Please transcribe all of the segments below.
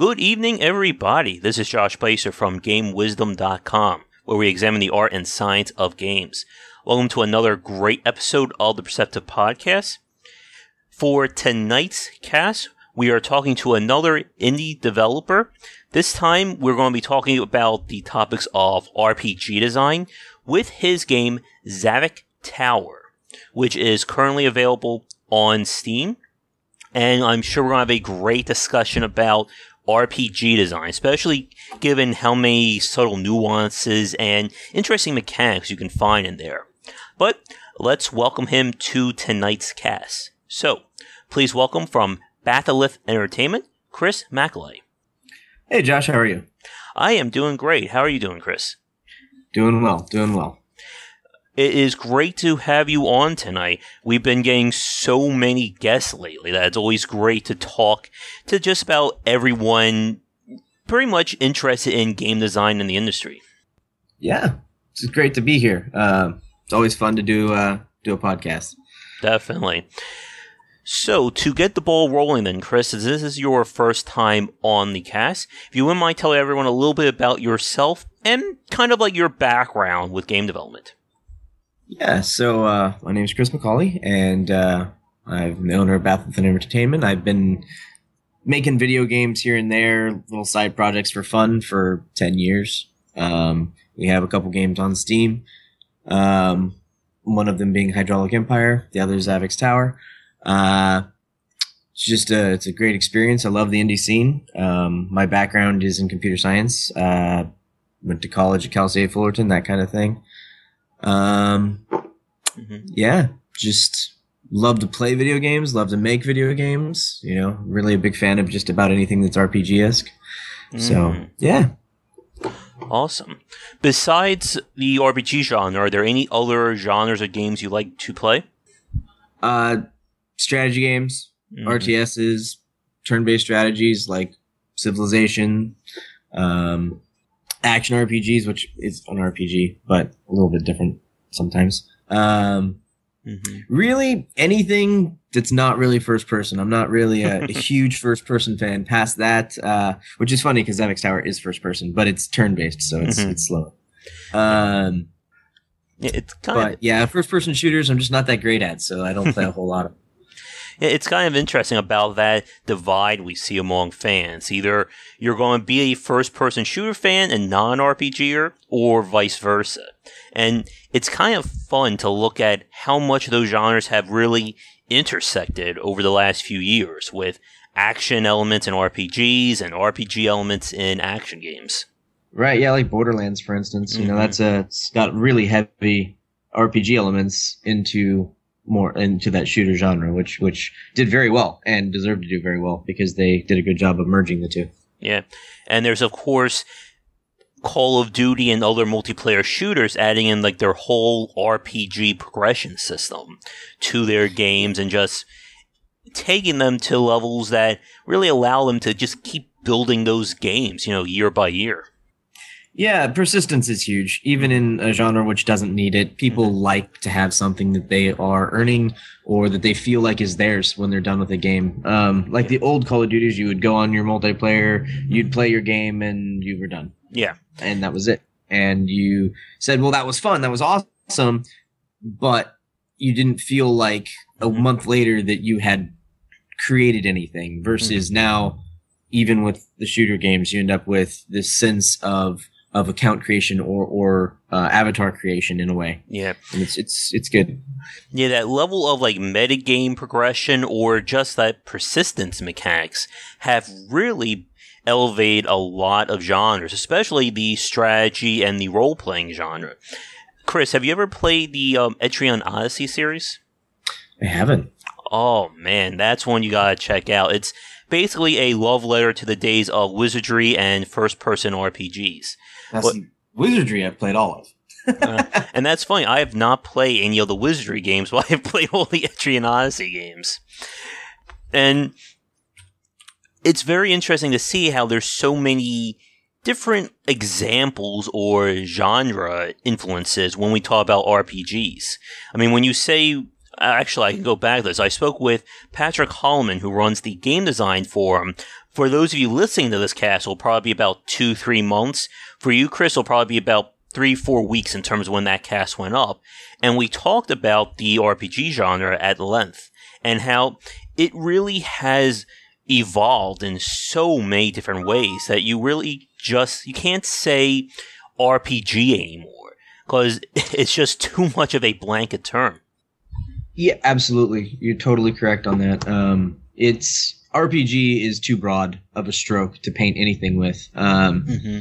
Good evening, everybody. This is Josh Bycer from GameWisdom.com, where we examine the art and science of games. Welcome to another great episode of the Perceptive Podcast. For tonight's cast, we are talking to another indie developer. This time, we're going to be talking about the topics of RPG design with his game Zavix Tower, which is currently available on Steam. And I'm sure we're going to have a great discussion about RPG design, especially given how many subtle nuances and interesting mechanics you can find in there. But let's welcome him to tonight's cast. So, please welcome from Batholith Entertainment, Chris McAulay. Hey, Josh, how are you? I am doing great. How are you doing, Chris? Doing well, doing well. It is great to have you on tonight. We've been getting so many guests lately that it's always great to talk to just about everyone pretty much interested in game design in the industry. Yeah, it's great to be here. Uh, it's always fun to do uh, do a podcast. Definitely. So, to get the ball rolling, then, Chris, as this is your first time on the cast, if you wouldn't mind telling everyone a little bit about yourself and kind of like your background with game development. Yeah, so uh, my name is Chris McAulay, and uh, I'm the owner of Batholith Entertainment. I've been making video games here and there, little side projects for fun for 10 years. Um, we have a couple games on Steam, um, one of them being Hydraulic Empire, the other is Zavix's Tower. Uh, it's just a, it's a great experience. I love the indie scene. Um, my background is in computer science. Uh, went to college at Cal State Fullerton, that kind of thing. Um, mm-hmm. yeah, just love to play video games, love to make video games. You know, really a big fan of just about anything that's RPG esque. Mm. So yeah. Awesome. Besides the RPG genre, are there any other genres of games you like to play? Uh, strategy games, mm-hmm. RTSs, turn-based strategies like Civilization, um, action RPGs, which is an RPG, but a little bit different sometimes. Um, mm-hmm. Really, anything that's not really first person. I'm not really a, a huge first person fan. Past that, uh, which is funny because Zavix's Tower is first person, but it's turn based, so it's mm-hmm. it's slower. Um, it's kind but of, yeah, first person shooters. I'm just not that great at, so I don't play a whole lot of it's kind of interesting about that divide we see among fans. Either you're going to be a first person shooter fan and non RPGer, or vice versa. And it's kind of fun to look at how much those genres have really intersected over the last few years with action elements in RPGs and RPG elements in action games. Right, yeah, like Borderlands, for instance. Mm-hmm. You know, mm-hmm. that's a it's got really heavy RPG elements into more into that shooter genre, which which did very well and deserved to do very well because they did a good job of merging the two. Yeah, and there's of course Call of Duty and other multiplayer shooters adding in like their whole RPG progression system to their games and just taking them to levels that really allow them to just keep building those games, you know, year by year. Yeah, persistence is huge. Even in a genre which doesn't need it, people mm-hmm. like to have something that they are earning or that they feel like is theirs when they're done with a game. Um, like the old Call of Duties, you would go on your multiplayer, you'd play your game, and you were done. Yeah. And that was it. And you said, well, that was fun. That was awesome. But you didn't feel like a mm-hmm. month later that you had created anything versus mm-hmm. now, even with the shooter games, you end up with this sense of of account creation or or uh, avatar creation in a way. Yeah, and it's it's it's good. Yeah, that level of like metagame progression or just that persistence mechanics have really elevated a lot of genres, especially the strategy and the role playing genre. Chris, have you ever played the um, Etrian Odyssey series? I haven't. Oh man, that's one you gotta check out. It's basically a love letter to the days of wizardry and first person RPGs. That's but, Wizardry I've played all of. uh, and that's funny. I have not played any of the Wizardry games, but I have played all the Etrian Odyssey games. And it's very interesting to see how there's so many different examples or genre influences when we talk about RPGs. I mean, when you say actually, I can go back to this. I spoke with Patrick Holleman, who runs the game design forum for those of you listening to this cast, it'll probably be about two, three months. For you, Chris, it'll probably be about three, four weeks in terms of when that cast went up. And we talked about the RPG genre at length and how it really has evolved in so many different ways that you really just, you can't say RPG anymore because it's just too much of a blanket term. Yeah, absolutely. You're totally correct on that. Um, it's RPG is too broad of a stroke to paint anything with. Um, Mm-hmm.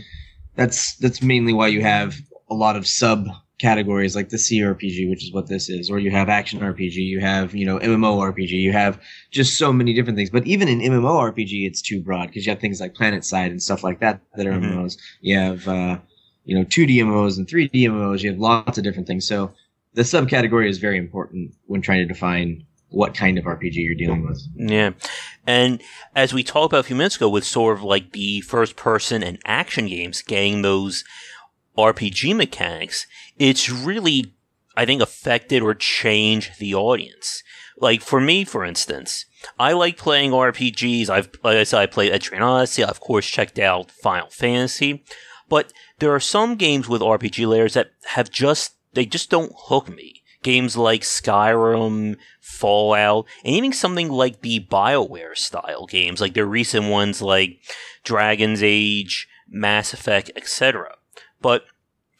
that's that's mainly why you have a lot of sub categories like the CRPG, which is what this is, or you have action RPG, you have you know MMO RPG, you have just so many different things. But even in MMO RPG, it's too broad because you have things like Planet Side and stuff like that that are Mhm. MMOs. You have uh, you know 2D MMOs and 3D MMOs. You have lots of different things. So the subcategory is very important when trying to define what kind of RPG you're dealing with. Yeah. And as we talked about a few minutes ago with sort of like the first person and action games getting those RPG mechanics, it's really, I think, affected or changed the audience. Like for me, for instance, I like playing RPGs. I've, like I said, I played Etrian Odyssey. I, of course, checked out Final Fantasy. But there are some games with RPG layers that have just, they just don't hook me. Games like Skyrim, Fallout, and even something like the BioWare style games, like their recent ones like Dragon's Age, Mass Effect, etc. But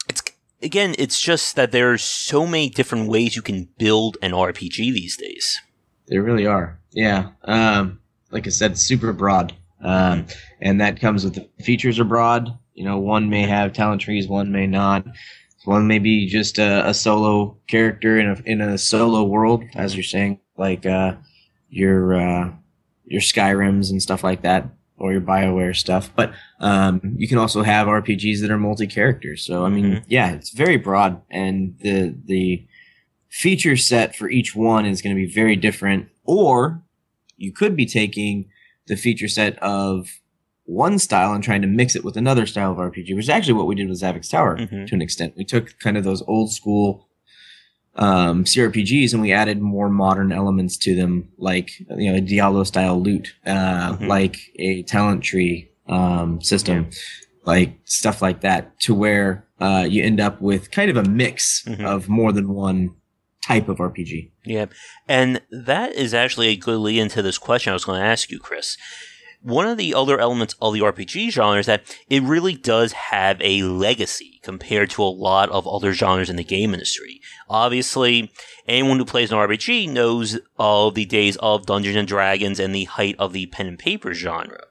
it's again, it's just that there's so many different ways you can build an RPG these days. They really are. Yeah. Um, like I said, super broad. Um, and that comes with the features are broad. You know, one may have talent trees, one may not. One may be just a, a solo character in a in a solo world, as you're saying, like uh, your uh, your Skyrims and stuff like that, or your Bioware stuff. But um, you can also have RPGs that are multi characters. So I mean, Mhm. yeah, it's very broad, and the the feature set for each one is going to be very different. Or you could be taking the feature set of one style and trying to mix it with another style of RPG, which is actually what we did with Zavix Tower Mhm. to an extent. We took kind of those old school um, CRPGs and we added more modern elements to them, like you know a Diablo style loot, uh, Mhm. like a talent tree um, system, like stuff like that, to where uh, you end up with kind of a mix Mhm. of more than one type of RPG. Yeah. And that is actually a good lead into this question I was going to ask you, Chris. One of the other elements of the RPG genre is that it really does have a legacy compared to a lot of other genres in the game industry. Obviously, anyone who plays an RPG knows of the days of Dungeons and Dragons and the height of the pen and paper genre,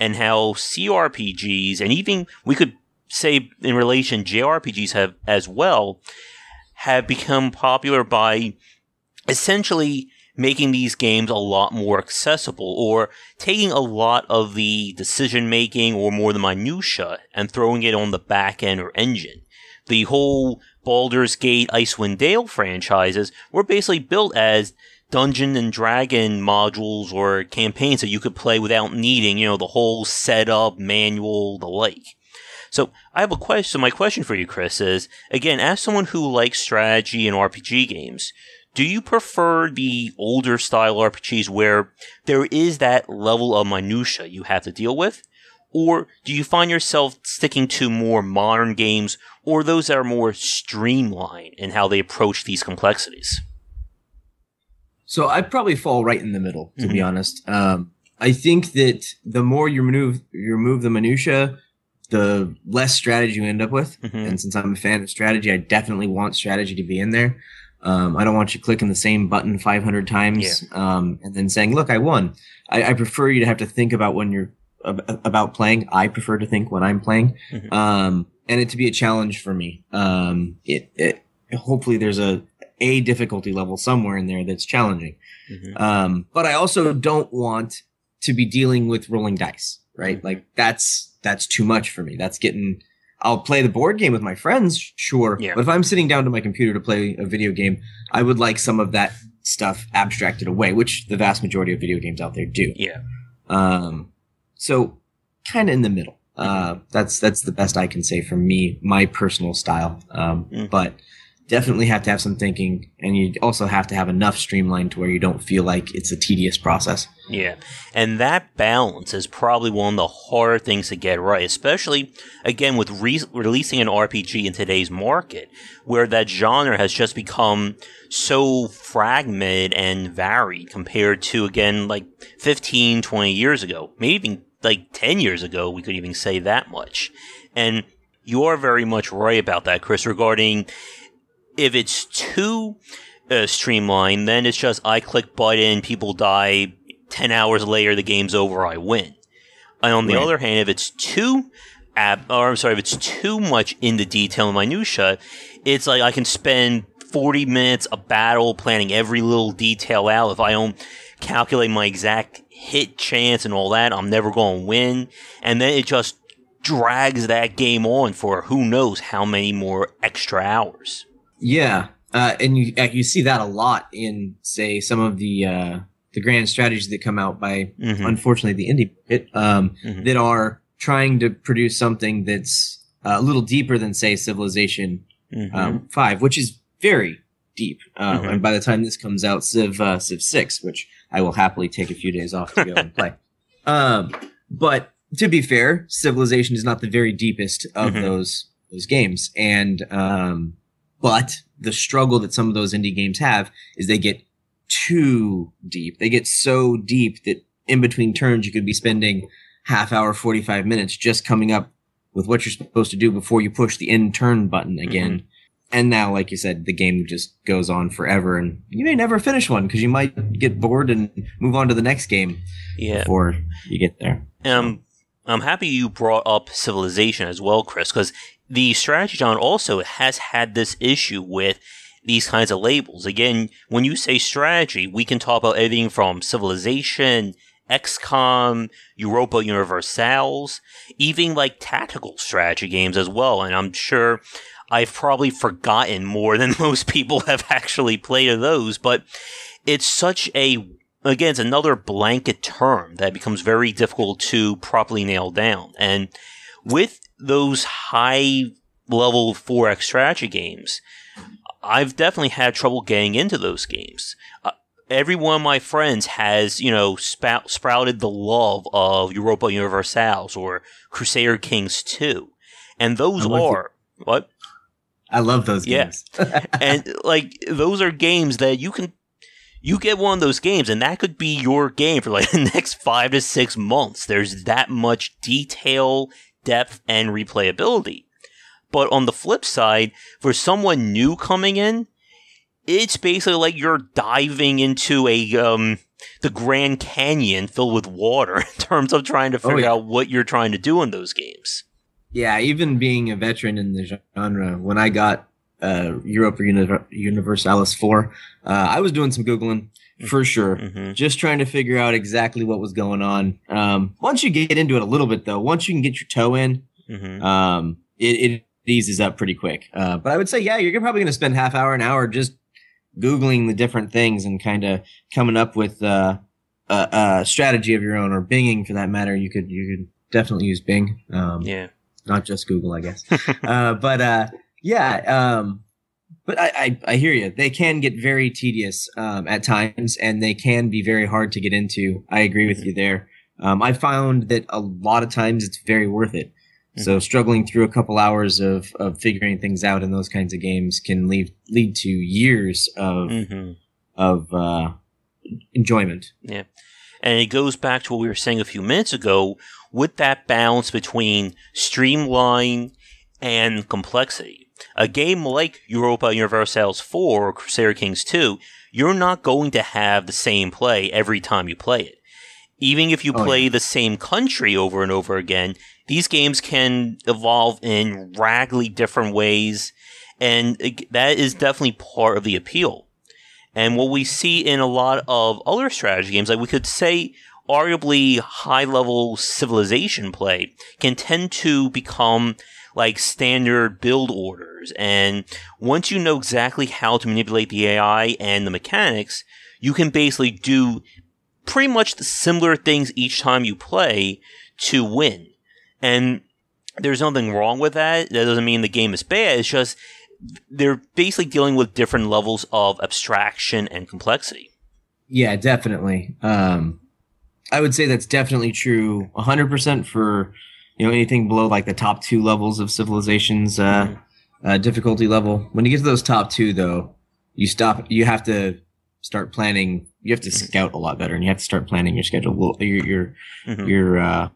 and how CRPGs and even we could say in relation JRPGs have as well have become popular by essentially making these games a lot more accessible or taking a lot of the decision making or more the minutia and throwing it on the back end or engine. The whole Baldur's Gate Icewind Dale franchises were basically built as Dungeon and Dragon modules or campaigns that you could play without needing, you know, the whole setup, manual, the like. So I have a question. My question for you, Chris, is again, as someone who likes strategy and RPG games, do you prefer the older style RPGs where there is that level of minutia you have to deal with? Or do you find yourself sticking to more modern games or those that are more streamlined in how they approach these complexities? So I'd probably fall right in the middle, to be Mhm. honest. Um, I think that the more you remove you remove the minutia, the less strategy you end up with. Mhm. And since I'm a fan of strategy, I definitely want strategy to be in there. Um, I don't want you clicking the same button 500 times um, and then saying, "Look, I won." I, I prefer you to have to think about when you're ab- about playing. I prefer to think when I'm playing, Mhm. um, and it to be a challenge for me. Um, it, it hopefully there's a a difficulty level somewhere in there that's challenging. Mhm. Um, but I also don't want to be dealing with rolling dice, right? Like that's that's too much for me. That's getting. I'll play the board game with my friends, sure. Yeah. But if I'm sitting down to my computer to play a video game, I would like some of that stuff abstracted away, which the vast majority of video games out there do. Yeah. Um, so kind of in the middle. Uh, that's that's the best I can say for me, my personal style. Um, Mhm. but definitely have to have some thinking, and you also have to have enough streamlined to where you don't feel like it's a tedious process. Yeah. And that balance is probably one of the harder things to get right, especially, again, with re- releasing an RPG in today's market, where that genre has just become so fragmented and varied compared to, again, like 15, 20 years ago. Maybe even like 10 years ago, we could even say that much. And you are very much right about that, Chris, regarding if it's too uh, streamlined, then it's just I click button, people die. Ten hours later, the game's over. I win. And on the Right. other hand, if it's too ab- or I'm sorry, if it's too much into detail and minutia, it's like I can spend 40 minutes a battle planning every little detail out. If I don't calculate my exact hit chance and all that, I'm never going to win. And then it just drags that game on for who knows how many more extra hours. Yeah, uh, and you uh, you see that a lot in say some of the uh, the grand strategies that come out by Mhm. unfortunately the indie market um, Mhm. that are trying to produce something that's uh, a little deeper than say Civilization Mhm. um, Five, which is very deep. Uh, Mhm. And by the time this comes out, Civ uh, Civ Six, which I will happily take a few days off to go and play. Um, but to be fair, Civilization is not the very deepest of Mhm. those those games, and um, but the struggle that some of those indie games have is they get too deep. They get so deep that in between turns you could be spending half hour, forty five minutes just coming up with what you're supposed to do before you push the end turn button mm-hmm. again. And now, like you said, the game just goes on forever, and you may never finish one because you might get bored and move on to the next game yeah. before you get there. I'm, I'm happy you brought up Civilization as well, Chris, because the strategy John also has had this issue with these kinds of labels. Again, when you say strategy, we can talk about everything from Civilization, XCOM, Europa Universalis, even like tactical strategy games as well. And I'm sure I've probably forgotten more than most people have actually played of those, but it's such a again, it's another blanket term that becomes very difficult to properly nail down. And with those high level 4X strategy games, I've definitely had trouble getting into those games. Uh, every one of my friends has, you know, spout, sprouted the love of Europa Universalis or Crusader Kings 2. And those I'm with you. are, what? I love those Yeah. games. and like those are games that you can you get one of those games and that could be your game for like the next five to six months there's that much detail depth and replayability. But on the flip side for someone new coming in it's basically like you're diving into a um the grand canyon filled with water in terms of trying to Oh, figure yeah. out what you're trying to do in those games. Yeah, even being a veteran in the genre, when I got uh, Europa Universalis 4, uh, I was doing some Googling for sure. hmm Just trying to figure out exactly what was going on. Um, once you get into it a little bit, though, once you can get your toe in, hmm um, it, it eases up pretty quick. Uh, but I would say, yeah, you're probably going to spend half hour, an hour just Googling the different things and kind of coming up with uh, a, a strategy of your own or Binging for that matter. You could, you could definitely use Bing. Um, yeah not just Google, I guess. uh, but uh, yeah, um, but I, I, I hear you. They can get very tedious um, at times, and they can be very hard to get into. I agree with you there. Um, I found that a lot of times it's very worth it. So struggling through a couple hours of, of figuring things out in those kinds of games can lead lead to years of hmm of uh, enjoyment. Yeah, and it goes back to what we were saying a few minutes ago with that balance between streamline and complexity. A game like Europa Universalis 4 or Crusader Kings 2, you're not going to have the same play every time you play it. Even if you Oh, play the same country over and over again, these games can evolve in radically different ways, and it- that is definitely part of the appeal. And what we see in a lot of other strategy games, like we could say arguably high level civilization play, can tend to become like standard build orders. And once you know exactly how to manipulate the AI and the mechanics, you can basically do pretty much the similar things each time you play to win. And there's nothing wrong with that. That doesn't mean the game is bad. It's just they're basically dealing with different levels of abstraction and complexity. Yeah, definitely. Um, I would say that's definitely true 100% for you know anything below like the top two levels of civilization's uh, mm-hmm. uh, difficulty level. When you get to those top two, though, you stop. You have to start planning. You have to mm-hmm. scout a lot better, and you have to start planning your schedule, your your mm-hmm. your uh,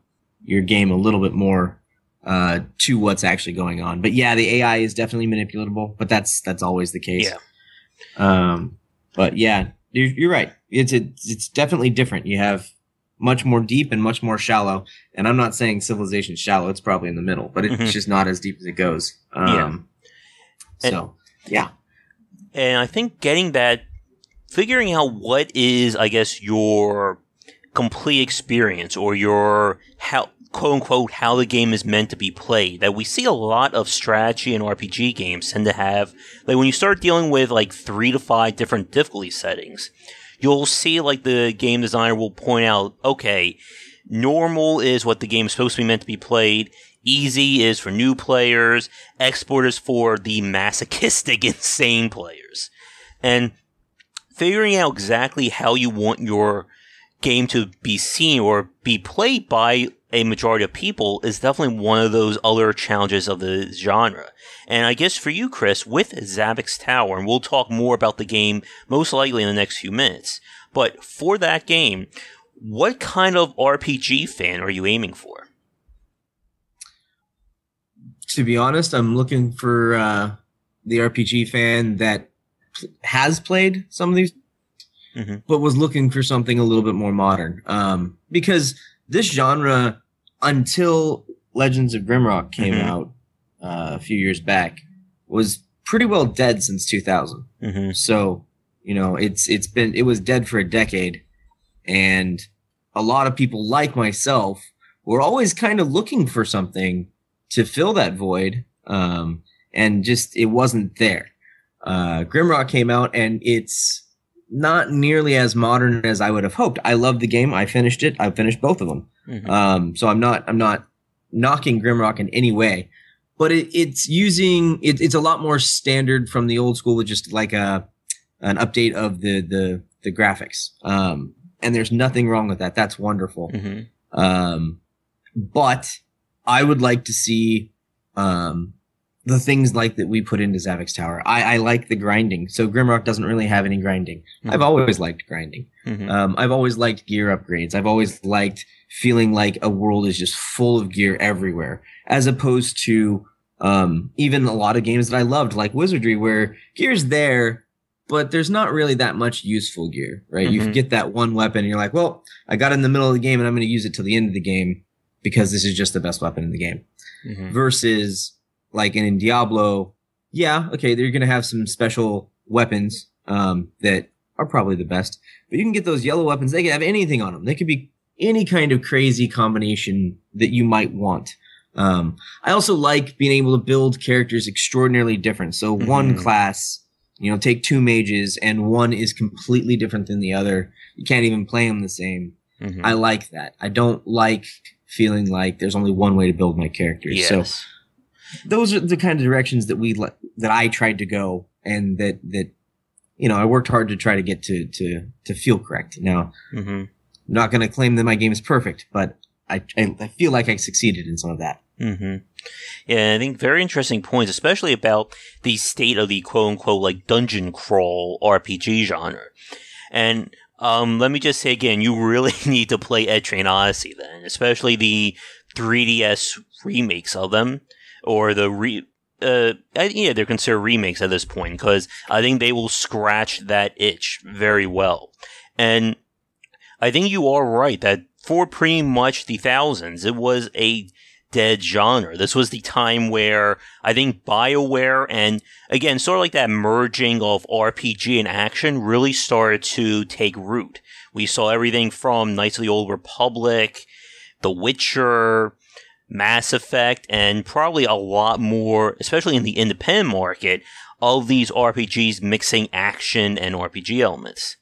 your game a little bit more uh, to what's actually going on. But yeah, the AI is definitely manipulatable, but that's that's always the case. Yeah. Um, but yeah, you're, you're right. It's it's it's definitely different. You have much more deep and much more shallow. And I'm not saying civilization's shallow; it's probably in the middle, but it's mm-hmm. just not as deep as it goes. Um, yeah. So and, yeah, and I think getting that, figuring out what is, I guess, your complete experience or your how quote unquote how the game is meant to be played. That we see a lot of strategy and RPG games tend to have like when you start dealing with like three to five different difficulty settings, you'll see like the game designer will point out, okay, normal is what the game is supposed to be meant to be played. Easy is for new players. Export is for the masochistic, insane players. And figuring out exactly how you want your game to be seen or be played by a majority of people is definitely one of those other challenges of the genre. And I guess for you, Chris, with Zavix Tower, and we'll talk more about the game most likely in the next few minutes, but for that game, what kind of RPG fan are you aiming for? To be honest, I'm looking for uh, the RPG fan that has played some of these, mm-hmm. but was looking for something a little bit more modern. Um, because this genre until Legends of Grimrock came mm-hmm. out uh, a few years back was pretty well dead since 2000. Mm-hmm. So, you know, it's it's been it was dead for a decade and a lot of people like myself were always kind of looking for something to fill that void um, and just it wasn't there. Uh, Grimrock came out and it's not nearly as modern as I would have hoped. I love the game. I finished it. I finished both of them. Mm-hmm. Um, so I'm not I'm not knocking Grimrock in any way, but it, it's using it, it's a lot more standard from the old school with just like a an update of the the the graphics. Um, and there's nothing wrong with that. That's wonderful. Mm-hmm. Um, but I would like to see um, the things like that we put into Zavix Tower. I, I like the grinding. So Grimrock doesn't really have any grinding. Mm-hmm. I've always liked grinding. Mm-hmm. Um, I've always liked gear upgrades. I've always liked feeling like a world is just full of gear everywhere, as opposed to um, even a lot of games that I loved, like Wizardry, where gear's there, but there's not really that much useful gear, right? Mm-hmm. You get that one weapon, and you're like, well, I got it in the middle of the game, and I'm going to use it till the end of the game because this is just the best weapon in the game. Mm-hmm. Versus like in Diablo, yeah, okay, they're going to have some special weapons um, that are probably the best, but you can get those yellow weapons. They can have anything on them. They could be any kind of crazy combination that you might want. Um, I also like being able to build characters extraordinarily different. So mm-hmm. one class, you know, take two mages and one is completely different than the other. You can't even play them the same. Mm-hmm. I like that. I don't like feeling like there's only one way to build my characters. Yes. So those are the kind of directions that we that I tried to go, and that that you know I worked hard to try to get to to to feel correct. Now, mm-hmm. I'm not going to claim that my game is perfect, but I, I, feel like I succeeded in some of that. Mm-hmm. Yeah, I think very interesting points, especially about the state of the quote unquote like dungeon crawl RPG genre. And um, let me just say again, you really need to play Etrian Odyssey then, especially the 3DS remakes of them or the re. Uh, yeah, they're considered remakes at this point because I think they will scratch that itch very well. And I think you are right that for pretty much the thousands, it was a dead genre. This was the time where I think BioWare and again, sort of like that merging of RPG and action really started to take root. We saw everything from Knights of the Old Republic, The Witcher, Mass Effect, and probably a lot more, especially in the independent market, of these RPGs mixing action and RPG elements.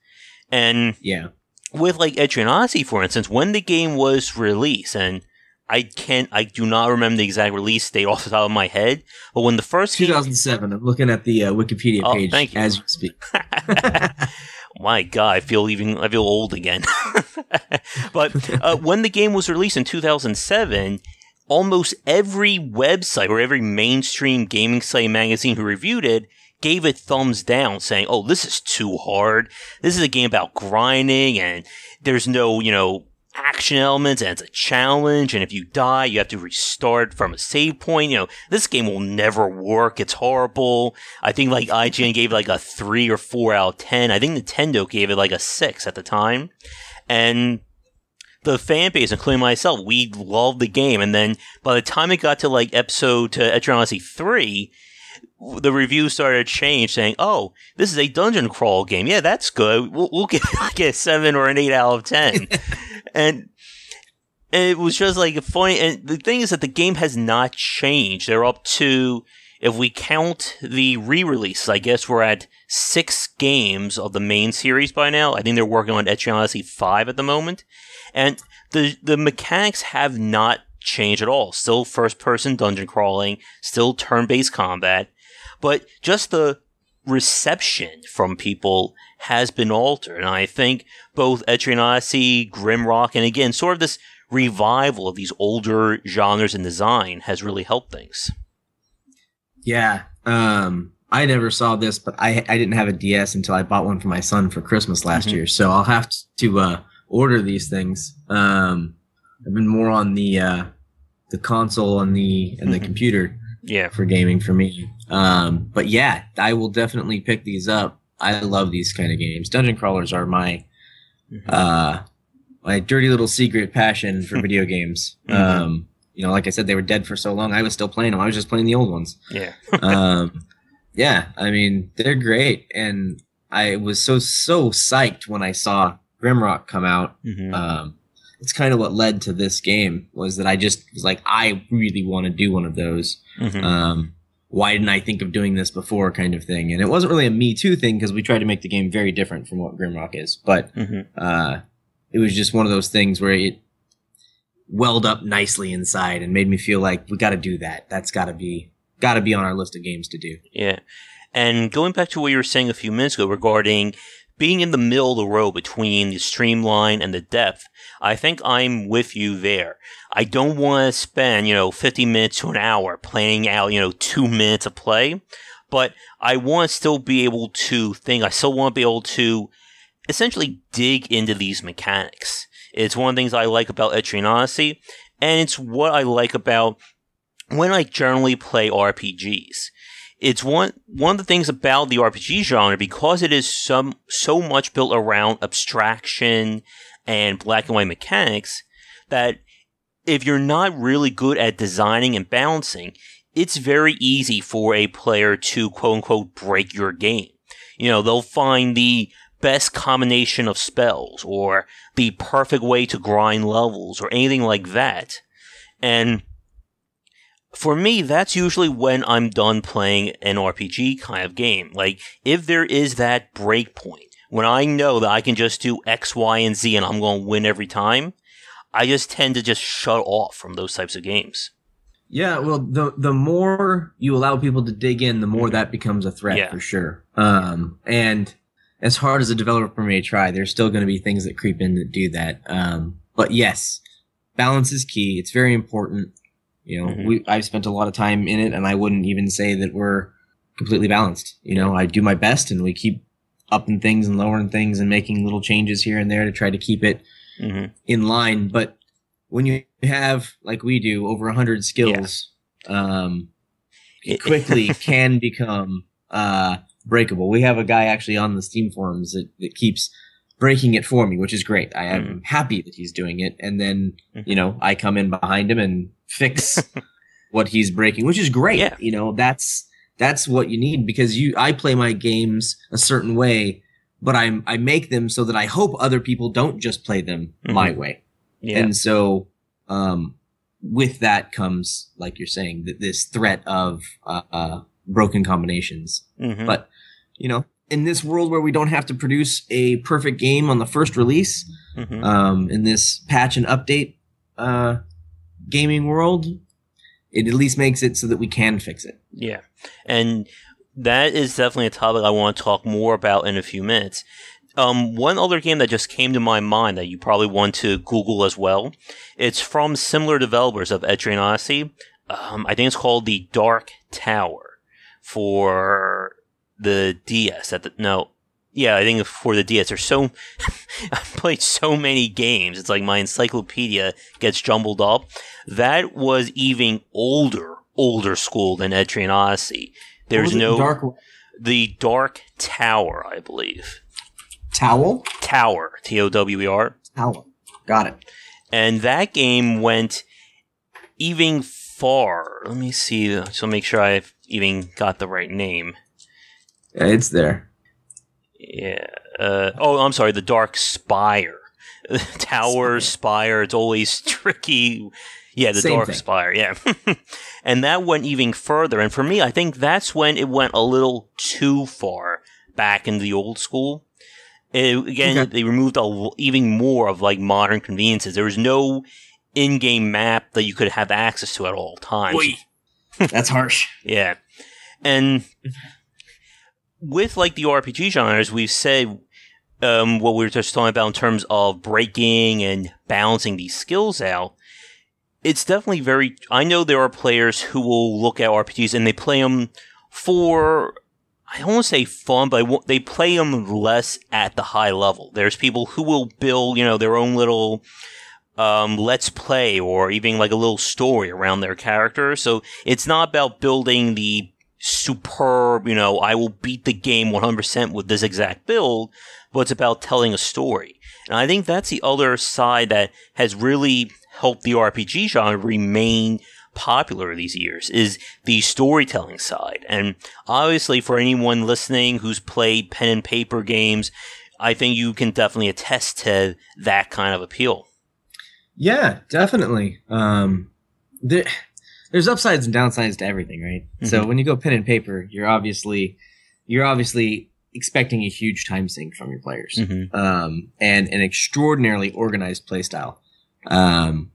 And yeah, with like Etrian Odyssey, for instance, when the game was released, and I can't. I do not remember the exact release date off the top of my head. But when the first game, 2007. I'm looking at the uh, Wikipedia Oh, page thank you. as you speak. my God, I feel even. I feel old again. but uh, when the game was released in 2007, almost every website or every mainstream gaming site magazine who reviewed it gave it thumbs down, saying, "Oh, this is too hard. This is a game about grinding, and there's no, you know." Action elements and it's a challenge, and if you die, you have to restart from a save point. You know, this game will never work. It's horrible. I think like IGN gave like a three or four out of ten. I think Nintendo gave it like a six at the time. And the fan base, including myself, we loved the game. And then by the time it got to like episode to Etrian Odyssey 3, the reviews started to change saying, oh, this is a dungeon crawl game. Yeah, that's good. We'll, we'll give it like a 7 or an 8 out of 10. and, and it was just like funny. And the thing is that the game has not changed. They're up to, if we count the re release, I guess we're at six games of the main series by now. I think they're working on Etrian Odyssey 5 at the moment. And the, the mechanics have not changed at all. Still first person dungeon crawling, still turn based combat, but just the reception from people has been altered. And I think both Etrian Odyssey, Grimrock, and again, sort of this revival of these older genres and design has really helped things. Yeah. Um, I never saw this, but I I didn't have a DS until I bought one for my son for Christmas last Mhm. year. So I'll have to uh, order these things. Um, I've been more on the uh, the console and the and the Mhm. computer Yeah. for gaming for me. Um, but yeah, I will definitely pick these up. I love these kind of games. Dungeon crawlers are my Mhm. uh, my dirty little secret passion for video games. Mhm. Um, you know, like I said, they were dead for so long. I was still playing them. I was just playing the old ones yeah. um, yeah, I mean they're great, and I was so so psyched when I saw Grimrock come out. Mhm. Um, it's kind of what led to this game was that I just was like, I really want to do one of those. Mhm. Um, why didn't I think of doing this before, kind of thing? And it wasn't really a Me Too thing because we tried to make the game very different from what Grimrock is, but Mhm. uh, it was just one of those things where it welled up nicely inside and made me feel like we got to do that. That's got to be got to be on our list of games to do. Yeah. And going back to what you were saying a few minutes ago regarding being in the middle of the road between the streamline and the depth, I think I'm with you there. I don't want to spend, you know, 50 minutes to an hour planning out, you know, two minutes of play, but I want to still be able to think, I still want to be able to essentially dig into these mechanics. It's one of the things I like about Etrian Odyssey, and it's what I like about when I generally play RPGs it's one one of the things about the RPG genre because it is some so much built around abstraction and black and white mechanics that if you're not really good at designing and balancing, it's very easy for a player to quote unquote break your game. You know, they'll find the best combination of spells or the perfect way to grind levels or anything like that. And for me, that's usually when I'm done playing an RPG kind of game. Like, if there is that break point, when I know that I can just do X, Y, and Z and I'm going to win every time, I just tend to just shut off from those types of games. Yeah, well, the the more you allow people to dig in, the more that becomes a threat Yeah. for sure. Um, and as hard as a developer may try, there's still going to be things that creep in that do that. Um, but yes, balance is key. It's very important. You know, Mhm. we I've spent a lot of time in it, and I wouldn't even say that we're completely balanced. You know, I do my best, and we keep upping things and lowering things and making little changes here and there to try to keep it hmm in line. But when you have, like we do, over a hundred skills, um, it quickly can become uh, breakable. We have a guy actually on the Steam forums that, that keeps breaking it for me, which is great. I am Mhm. happy that he's doing it, and then Mhm. you know I come in behind him and fix what he's breaking, which is great. Yeah. You know that's that's what you need because you I play my games a certain way. But I'm I make them so that I hope other people don't just play them my way. Yeah. And so, um, with that comes, like you're saying, that this threat of uh, uh, broken combinations. Mhm. But you know, in this world where we don't have to produce a perfect game on the first release, Mhm. um, in this patch and update uh, gaming world, it at least makes it so that we can fix it. Yeah. And that is definitely a topic I want to talk more about in a few minutes. Um, one other game that just came to my mind that you probably want to Google as well. It's from similar developers of Etrian Odyssey. Um, I think it's called the Dark Tower for the DS. At the no, yeah, I think for the DS. There's so I've played so many games. It's like my encyclopedia gets jumbled up. That was even older, older school than Etrian Odyssey. There's no dark the Dark Tower, I believe. towel. Tower, T O W E R. Towel. Got it. And that game went even far. Let me see, so make sure I've even got the right name. Yeah, it's there. Yeah. Uh, oh, I'm sorry, the Dark Spire. Tower, Spire, it's always tricky. Yeah, the Same Dark thing. Spire, yeah. and that went even further. And for me, I think that's when it went a little too far back in the old school. It- again, Okay. they removed a, l- even more of like modern conveniences. There was no in-game map that you could have access to at all times. That's harsh. Yeah. And with like the RPG genres, we've said um, what we were just talking about in terms of breaking and balancing these skills out. It's definitely very. I know there are players who will look at RPGs and they play them for. I don't want to say fun, but they play them less at the high level. There's people who will build, you know, their own little um, let's play or even like a little story around their character. So it's not about building the superb, you know, I will beat the game 100% with this exact build, but it's about telling a story. And I think that's the other side that has really helped the RPG genre remain popular these years is the storytelling side. And obviously for anyone listening who's played pen and paper games, I think you can definitely attest to that kind of appeal. Yeah, definitely. Um, there's upsides and downsides to everything, right? So Mhm. when you go pen and paper, you're obviously you're obviously expecting a huge time sink from your players, Mm-hmm. um, and an extraordinarily organized playstyle. Um,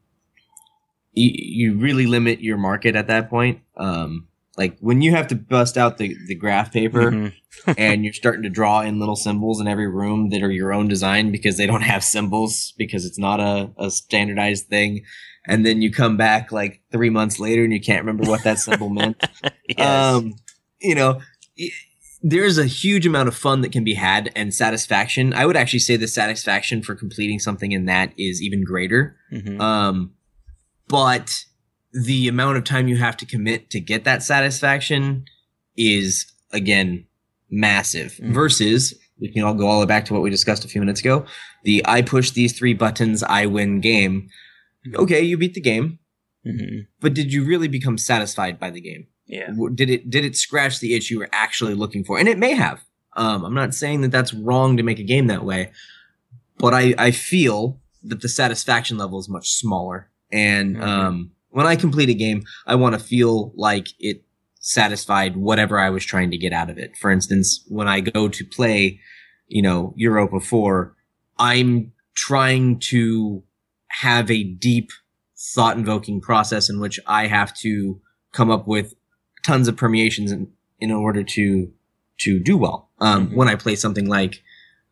you, you really limit your market at that point. Um, like when you have to bust out the, the graph paper Mm-hmm. and you're starting to draw in little symbols in every room that are your own design because they don't have symbols because it's not a, a standardized thing. And then you come back like three months later and you can't remember what that symbol meant. yes. Um, you know, there's a huge amount of fun that can be had and satisfaction. I would actually say the satisfaction for completing something in that is even greater. Mhm. Um, but the amount of time you have to commit to get that satisfaction is again massive. Mhm. Versus, we can all go all the way back to what we discussed a few minutes ago. The I push these three buttons, I win game. Okay, you beat the game, Mhm. but did you really become satisfied by the game? Yeah. Did it did it scratch the itch you were actually looking for? And it may have. Um, I'm not saying that that's wrong to make a game that way, but I I feel that the satisfaction level is much smaller. And Mhm. um, when I complete a game, I want to feel like it satisfied whatever I was trying to get out of it. For instance, when I go to play, you know, Europa 4, I'm trying to have a deep thought invoking process in which I have to come up with tons of permeations in, in order to to do well. Um, Mhm. When I play something like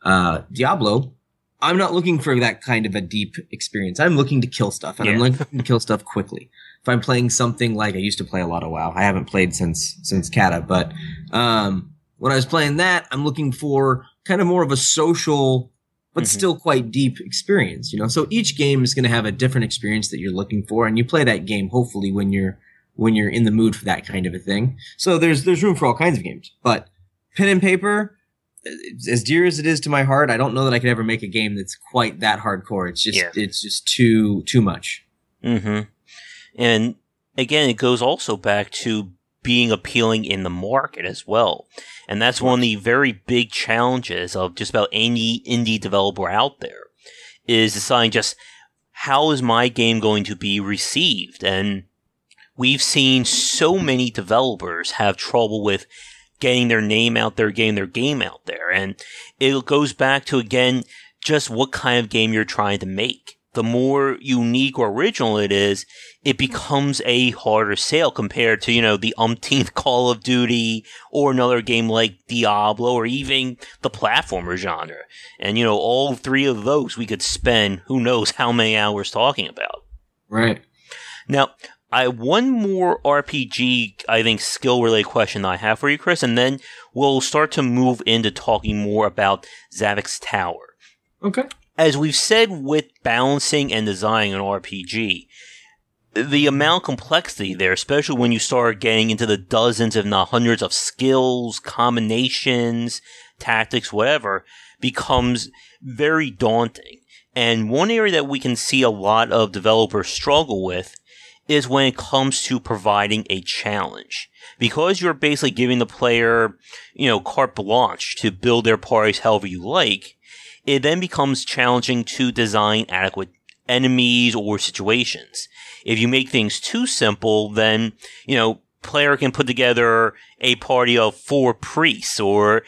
uh, Diablo, I'm not looking for that kind of a deep experience. I'm looking to kill stuff, and I'm looking to kill stuff quickly. If I'm playing something like I used to play a lot of WoW, I haven't played since since Kata, but um, when I was playing that, I'm looking for kind of more of a social, but Mhm. still quite deep experience. You know, so each game is going to have a different experience that you're looking for, and you play that game hopefully when you're when you're in the mood for that kind of a thing. So there's there's room for all kinds of games, but pen and paper. As dear as it is to my heart, I don't know that I could ever make a game that's quite that hardcore. It's just Yeah. it's just too too much. Mm-hmm. And again, it goes also back to being appealing in the market as well. And that's one of the very big challenges of just about any indie developer out there is deciding just how is my game going to be received? And we've seen so many developers have trouble with getting their name out there, getting their game out there. And it goes back to again, just what kind of game you're trying to make. The more unique or original it is, it hmm. becomes a harder sale compared to, you know, the umpteenth Call of Duty or another game like Diablo or even the platformer genre. And, you know, all three of those we could spend who knows how many hours talking about. Right. Now, I one more RPG, I think, skill related question that I have for you, Chris, and then we'll start to move into talking more about Zavix Tower. Okay. As we've said with balancing and designing an RPG, the amount of complexity there, especially when you start getting into the dozens, if not hundreds, of skills, combinations, tactics, whatever, becomes very daunting. And one area that we can see a lot of developers struggle with is when it comes to providing a challenge. Because you're basically giving the player, you know, carte blanche to build their parties however you like, it then becomes challenging to design adequate enemies or situations. If you make things too simple, then, you know, player can put together a party of four priests or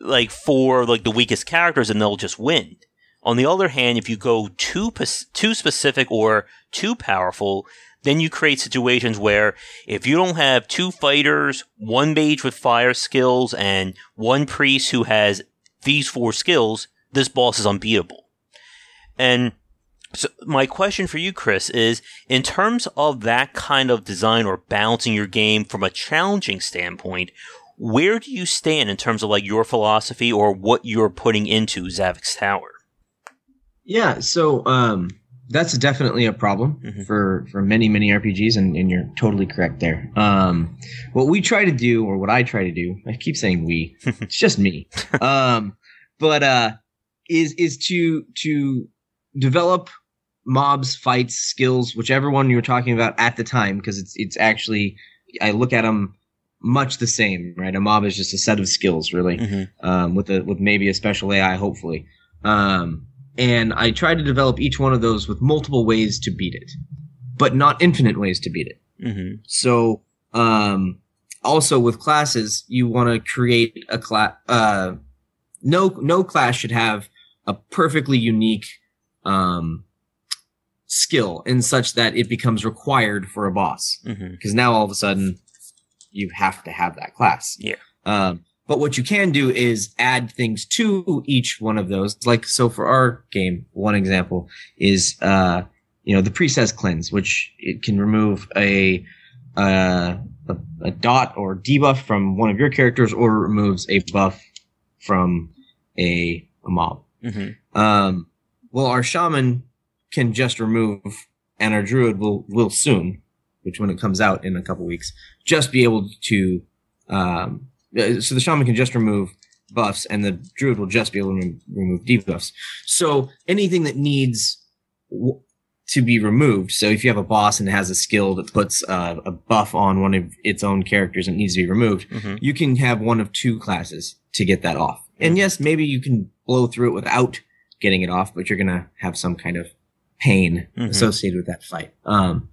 like four like the weakest characters and they'll just win. On the other hand, if you go too too specific or too powerful, then you create situations where if you don't have two fighters, one mage with fire skills, and one priest who has these four skills, this boss is unbeatable. And so my question for you, Chris, is in terms of that kind of design or balancing your game from a challenging standpoint, where do you stand in terms of like your philosophy or what you're putting into Zavix Tower? Yeah, so um that's definitely a problem mm-hmm. for for many many RPGs, and, and you're totally correct there. Um, what we try to do, or what I try to do, I keep saying we, it's just me. Um, but uh, is is to to develop mobs, fights, skills, whichever one you were talking about at the time, because it's it's actually I look at them much the same, right? A mob is just a set of skills, really, mm-hmm. um, with a with maybe a special AI, hopefully. Um, and I try to develop each one of those with multiple ways to beat it, but not infinite ways to beat it. Mm-hmm. So, um, also with classes, you want to create a class. Uh, no, no class should have a perfectly unique um, skill in such that it becomes required for a boss. Because mm-hmm. now all of a sudden, you have to have that class. Yeah. Um, but what you can do is add things to each one of those. Like, so for our game, one example is, uh, you know, the has cleanse, which it can remove a, uh, a, a, dot or debuff from one of your characters or removes a buff from a, a mob. Mm-hmm. Um, well, our shaman can just remove, and our druid will, will soon, which when it comes out in a couple weeks, just be able to, um, uh, so the shaman can just remove buffs, and the druid will just be able to remove debuffs. So anything that needs w- to be removed. So if you have a boss and it has a skill that puts uh, a buff on one of its own characters and needs to be removed, mm-hmm. you can have one of two classes to get that off. And yes, maybe you can blow through it without getting it off, but you're gonna have some kind of pain mm-hmm. associated with that fight. Um,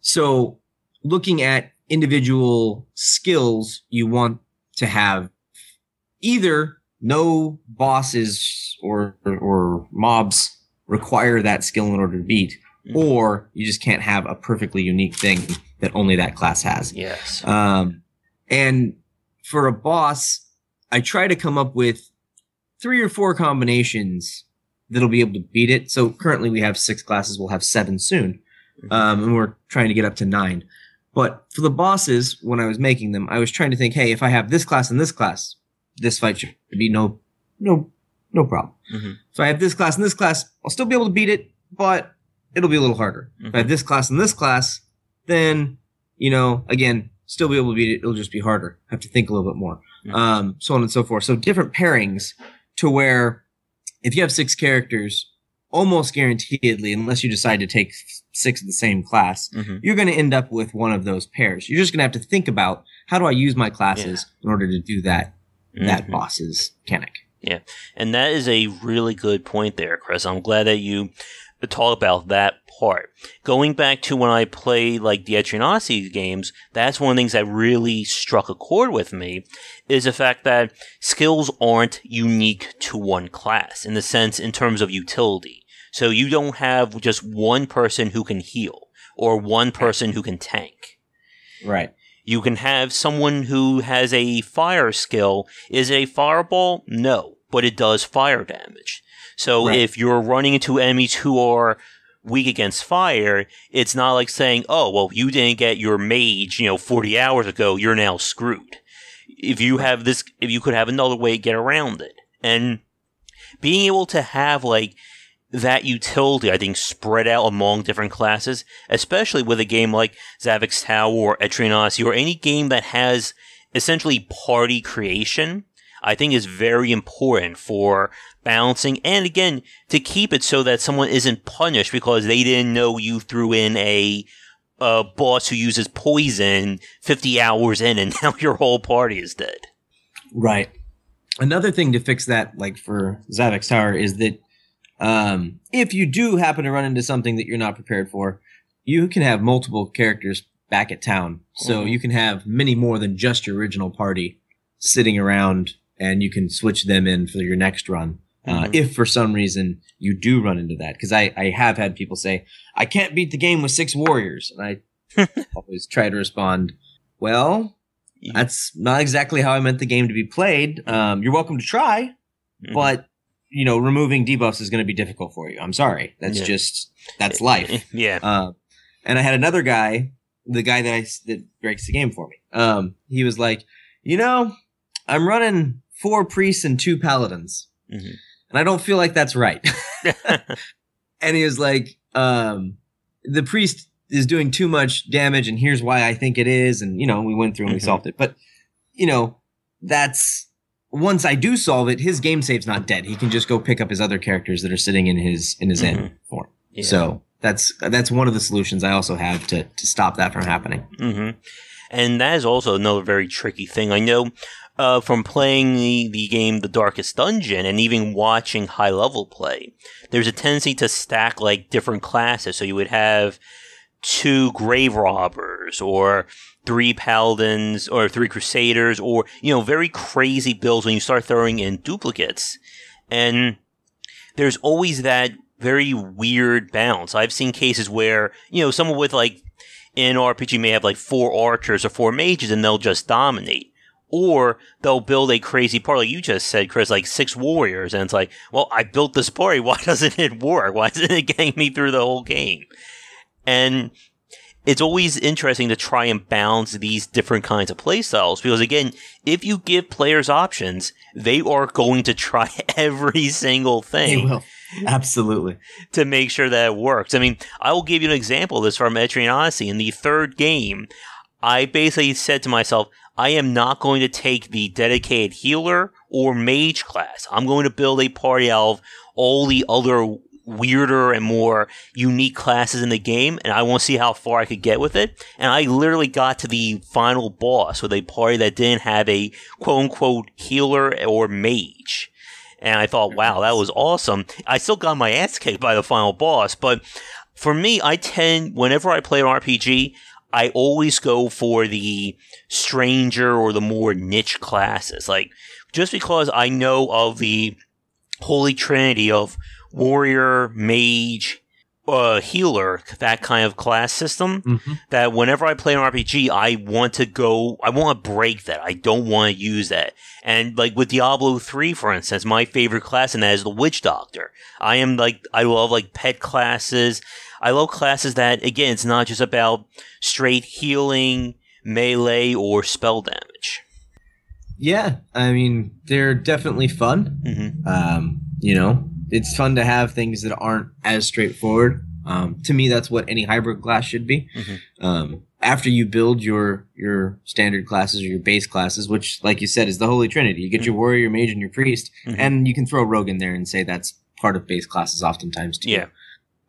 so looking at individual skills, you want to have either no bosses or, or, or mobs require that skill in order to beat, mm-hmm. or you just can't have a perfectly unique thing that only that class has. Yes. Um, and for a boss, I try to come up with three or four combinations that'll be able to beat it. So currently we have six classes. We'll have seven soon. Mm-hmm. Um, and we're trying to get up to nine. But for the bosses, when I was making them, I was trying to think, hey, if I have this class and this class, this fight should be no, no, no problem. Mm-hmm. So I have this class and this class, I'll still be able to beat it, but it'll be a little harder. Mm-hmm. If I have this class and this class, then, you know, again, still be able to beat it. It'll just be harder. I have to think a little bit more. Um, so on and so forth. So different pairings to where if you have six characters, almost guaranteedly, unless you decide to take six of the same class, mm-hmm. you're going to end up with one of those pairs. You're just going to have to think about how do I use my classes yeah. in order to do that mm-hmm. that boss's mechanic. Yeah, and that is a really good point there, Chris. I'm glad that you talk about that part. Going back to when I play like the Etrian Odyssey games, that's one of the things that really struck a chord with me is the fact that skills aren't unique to one class in the sense in terms of utility. So you don't have just one person who can heal or one person who can tank. Right. You can have someone who has a fire skill. Is it a fireball? No, but it does fire damage. So Right. if you're running into enemies who are weak against fire, it's not like saying, "Oh, well, you didn't get your mage, you know, 40 hours ago, you're now screwed." If you have this if you could have another way to get around it. And being able to have like that utility, I think, spread out among different classes, especially with a game like Zavix Tower or Etrian Odyssey or any game that has essentially party creation, I think is very important for balancing and again to keep it so that someone isn't punished because they didn't know you threw in a a boss who uses poison 50 hours in and now your whole party is dead. Right. Another thing to fix that, like for Zavix Tower, is that um, if you do happen to run into something that you're not prepared for, you can have multiple characters back at town. So Mhm. you can have many more than just your original party sitting around, and you can switch them in for your next run. Uh, Mhm. if for some reason you do run into that, because I, I have had people say, I can't beat the game with six warriors. And I always try to respond, well, that's not exactly how I meant the game to be played. Um, you're welcome to try, Mhm. but you know, removing debuffs is going to be difficult for you. I'm sorry. That's Yeah. just that's life. yeah. Uh, and I had another guy, the guy that I that breaks the game for me. Um, he was like, you know, I'm running four priests and two paladins, Mhm. And I don't feel like that's right. and he was like, um, the priest is doing too much damage, and here's why I think it is. And you know, we went through and we Mhm. solved it. But you know, that's once I do solve it, his game save's not dead. He can just go pick up his other characters that are sitting in his in his Mhm. end form. Yeah. So that's that's one of the solutions I also have to to stop that from happening. Mm-hmm. And that is also another very tricky thing. I know uh, from playing the, the game The Darkest Dungeon and even watching high level play, there's a tendency to stack like different classes. So you would have two grave robbers or three paladins or three crusaders or, you know, very crazy builds when you start throwing in duplicates. And there's always that very weird balance. I've seen cases where, you know, someone with like in RPG may have like four archers or four mages and they'll just dominate. Or they'll build a crazy party, like you just said, Chris, like six warriors, and it's like, well, I built this party. Why doesn't it work? Why isn't it getting me through the whole game? And it's always interesting to try and balance these different kinds of playstyles because, again, if you give players options, they are going to try every single thing will absolutely. to make sure that it works. I mean, I will give you an example of this from Etrian Odyssey. In the third game, I basically said to myself, I am not going to take the dedicated healer or mage class. I'm going to build a party out of all the other weirder and more unique classes in the game, and I want to see how far I could get with it. And I literally got to the final boss with a party that didn't have a quote unquote healer or mage. And I thought, wow, that was awesome. I still got my ass kicked by the final boss, but for me, I tend, whenever I play an RPG, I always go for the stranger or the more niche classes. Like, just because I know of the holy trinity of warrior, mage, uh, healer, that kind of class system, Mm-hmm. that whenever I play an RPG, I want to go, I want to break that. I don't want to use that. And like with Diablo 3, for instance, my favorite class in that is the Witch Doctor. I am like, I love like pet classes. I love classes that, again, it's not just about straight healing, melee, or spell damage. Yeah, I mean they're definitely fun. hmm Um, you know, it's fun to have things that aren't as straightforward. Um, to me, that's what any hybrid class should be. Mhm. Um, after you build your your standard classes or your base classes, which, like you said, is the holy trinity. You get your warrior, your mage, and your priest, Mhm. and you can throw rogue in there and say that's part of base classes oftentimes too. Yeah.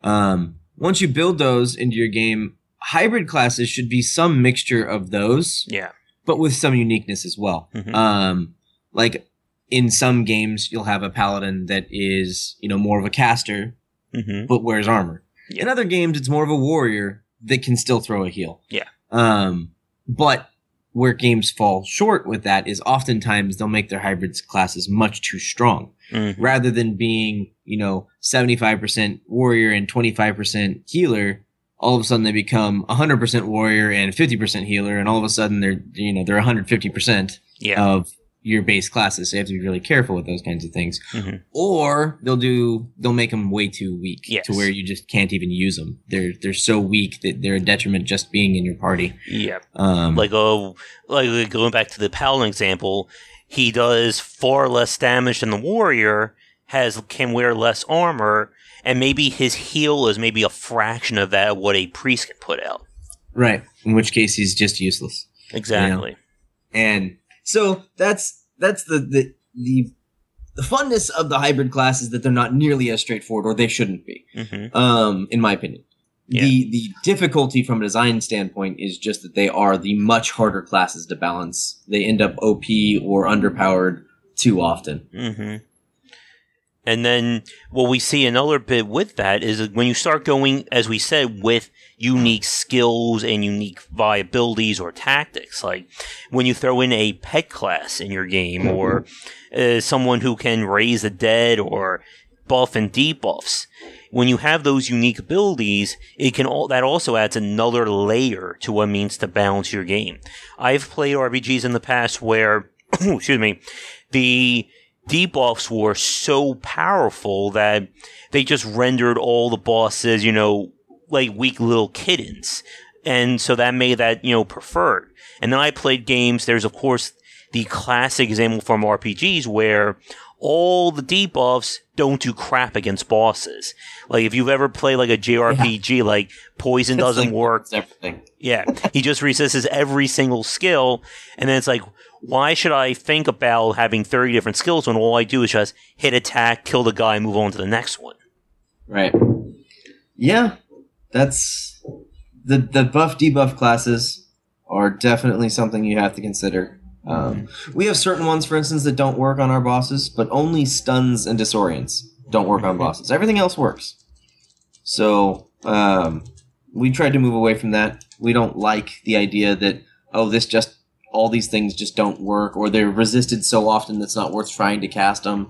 Um, once you build those into your game, hybrid classes should be some mixture of those Yeah. but with some uniqueness as well. Mhm. Um, like in some games, you'll have a paladin that is, you know, more of a caster hmm but wears armor. Yeah. In other games, it's more of a warrior that can still throw a heal. Yeah. Um, but where games fall short with that is oftentimes they'll make their hybrids classes much too strong Mhm. rather than being, you know, 75% warrior and 25% healer. All of a sudden they become 100% warrior and 50% healer. And all of a sudden they're, you know, they're 150% Yeah. of your base classes. So you have to be really careful with those kinds of things. Mhm. Or they'll do, they'll make them way too weak Yes. to where you just can't even use them. They're, they're so weak that they're a detriment just being in your party. Yeah. Um, Like oh, like going back to the paladin example, he does far less damage than the warrior. Has can wear less armor, and maybe his heal is maybe a fraction of that of what a priest can put out. right. In which case he's just useless. Exactly. and so that's that's the the the the funness of the hybrid class is that they're not nearly as straightforward, or they shouldn't be, hmm um, in my opinion. Yeah. The the difficulty from a design standpoint is just that they are the much harder classes to balance. They end up OP or underpowered too often. hmm And then what we see another bit with that is that when you start going, as we said, with unique skills and unique viabilities or tactics, like when you throw in a pet class in your game or uh, someone who can raise the dead or buff and debuffs. When you have those unique abilities, it can all that also adds another layer to what it means to balance your game. I've played RPGs in the past where, excuse me, the debuffs were so powerful that they just rendered all the bosses, you know, like weak little kittens. And so that made that, you know, preferred. And then I played games, there's of course the classic example from RPGs where all the debuffs don't do crap against bosses. Like if you've ever played like a JRPG, like poison doesn't like- work, everything. yeah, he just resists every single skill, and then it's like, why should I think about having thirty different skills when all I do is just hit attack, kill the guy, move on to the next one? Right. Yeah, that's the the buff debuff classes are definitely something you have to consider. Um, we have certain ones, for instance, that don't work on our bosses, but only stuns and disorients don't work on bosses. Everything else works. So um, we tried to move away from that. We don't like the idea that oh, this just all these things just don't work, or they're resisted so often that's not worth trying to cast them.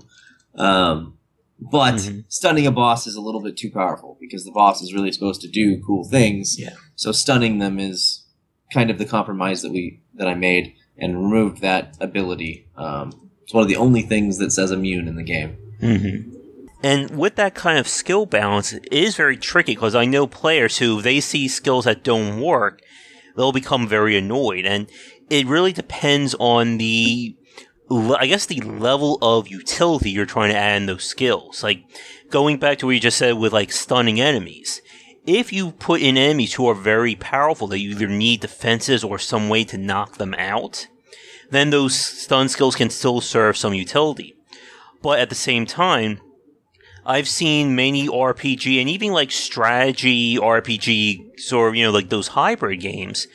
Um, but Mhm. stunning a boss is a little bit too powerful because the boss is really supposed to do cool things. Yeah. So stunning them is kind of the compromise that we that I made and removed that ability. Um, it's one of the only things that says immune in the game. Mm-hmm. And with that kind of skill balance, it is very tricky because I know players who they see skills that don't work, they'll become very annoyed, and it really depends on the, I guess, the level of utility you're trying to add in those skills. Like going back to what you just said with like stunning enemies. If you put in enemies who are very powerful, that you either need defenses or some way to knock them out, then those stun skills can still serve some utility. But at the same time, I've seen many RPG and even like strategy RPG, sort of, you know, like those hybrid games,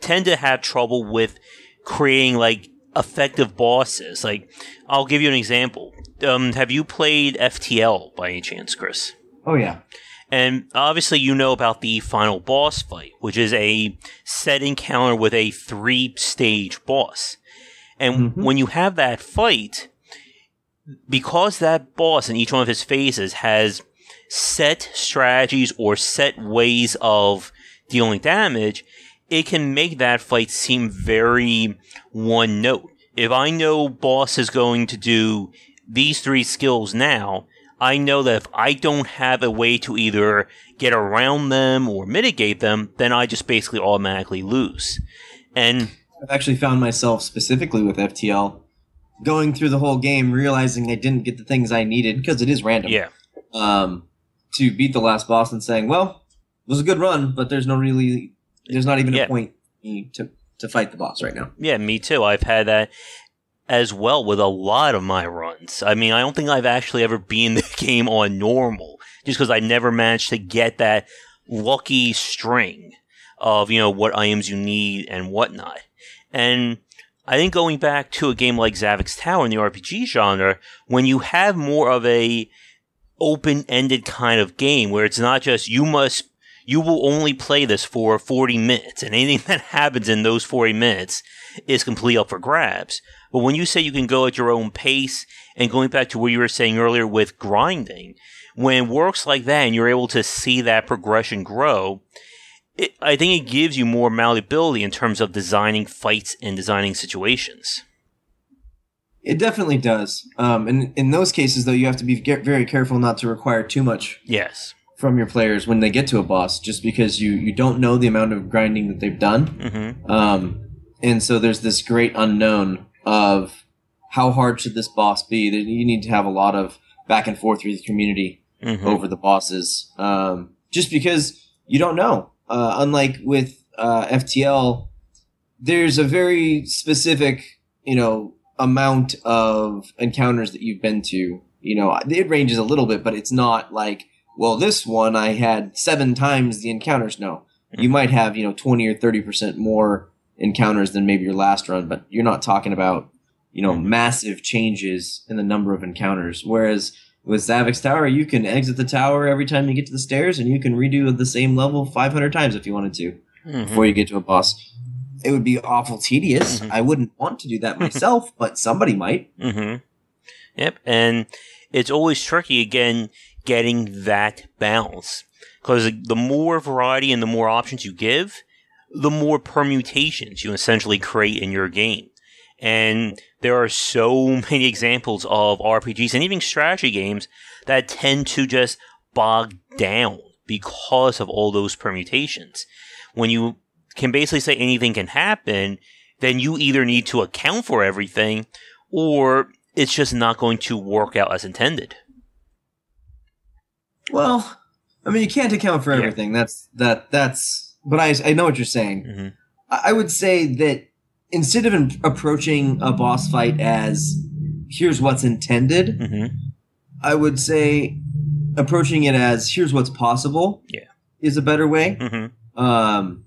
tend to have trouble with creating like effective bosses. Like, I'll give you an example. Um, have you played FTL by any chance, Chris? Oh yeah. And obviously, you know about the final boss fight, which is a set encounter with a three stage boss. And Mhm. when you have that fight, because that boss in each one of his phases has set strategies or set ways of dealing damage, it can make that fight seem very one note. If I know boss is going to do these three skills now, I know that if I don't have a way to either get around them or mitigate them, then I just basically automatically lose. And I've actually found myself specifically with FTL going through the whole game, realizing I didn't get the things I needed because it is random. yeah, Um, to beat the last boss and saying, "Well, it was a good run, but there's no really, there's not even Yeah. a point to to fight the boss right now." yeah, me too. I've had that as well with a lot of my runs. I mean, I don't think I've actually ever been the game on normal just because I never managed to get that lucky string of, you know, what items you need and whatnot. And I think going back to a game like Zavix Tower in the RPG genre, when you have more of a open-ended kind of game where it's not just you must you will only play this for 40 minutes, and anything that happens in those 40 minutes is completely up for grabs. But when you say you can go at your own pace, and going back to what you were saying earlier with grinding, when it works like that and you're able to see that progression grow, it, I think it gives you more malleability in terms of designing fights and designing situations. It definitely does. Um, and in those cases, though, you have to be very careful not to require too much. Yes. From your players when they get to a boss, just because you you don't know the amount of grinding that they've done, Mm-hmm. um, and so there's this great unknown of how hard should this boss be. That you need to have a lot of back and forth with the community Mm-hmm. over the bosses, um, just because you don't know. Uh, unlike with uh, FTL, there's a very specific, you know, amount of encounters that you've been to. You know, it ranges a little bit, but it's not like, well, this one I had seven times the encounters. No, you might have, you know, 20 or 30% more encounters than maybe your last run, but you're not talking about, you know, massive changes in the number of encounters. Whereas with Zavix Tower, you can exit the tower every time you get to the stairs, and you can redo the same level 500 times if you wanted to Mhm. before you get to a boss. It would be awful tedious. Mhm. I wouldn't want to do that myself, but somebody might. Mm-hmm. Yep, and it's always tricky again getting that balance because the more variety and the more options you give, the more permutations you essentially create in your game. And there are so many examples of RPGs and even strategy games that tend to just bog down because of all those permutations. When you can basically say anything can happen, then you either need to account for everything or it's just not going to work out as intended. Well, I mean, you can't account for Yeah. everything. That's that. That's. But I I know what you're saying. Mhm. I, I would say that instead of in, approaching a boss fight as here's what's intended, Mm-hmm. I would say approaching it as here's what's possible. Yeah. is a better way. Mm-hmm. um,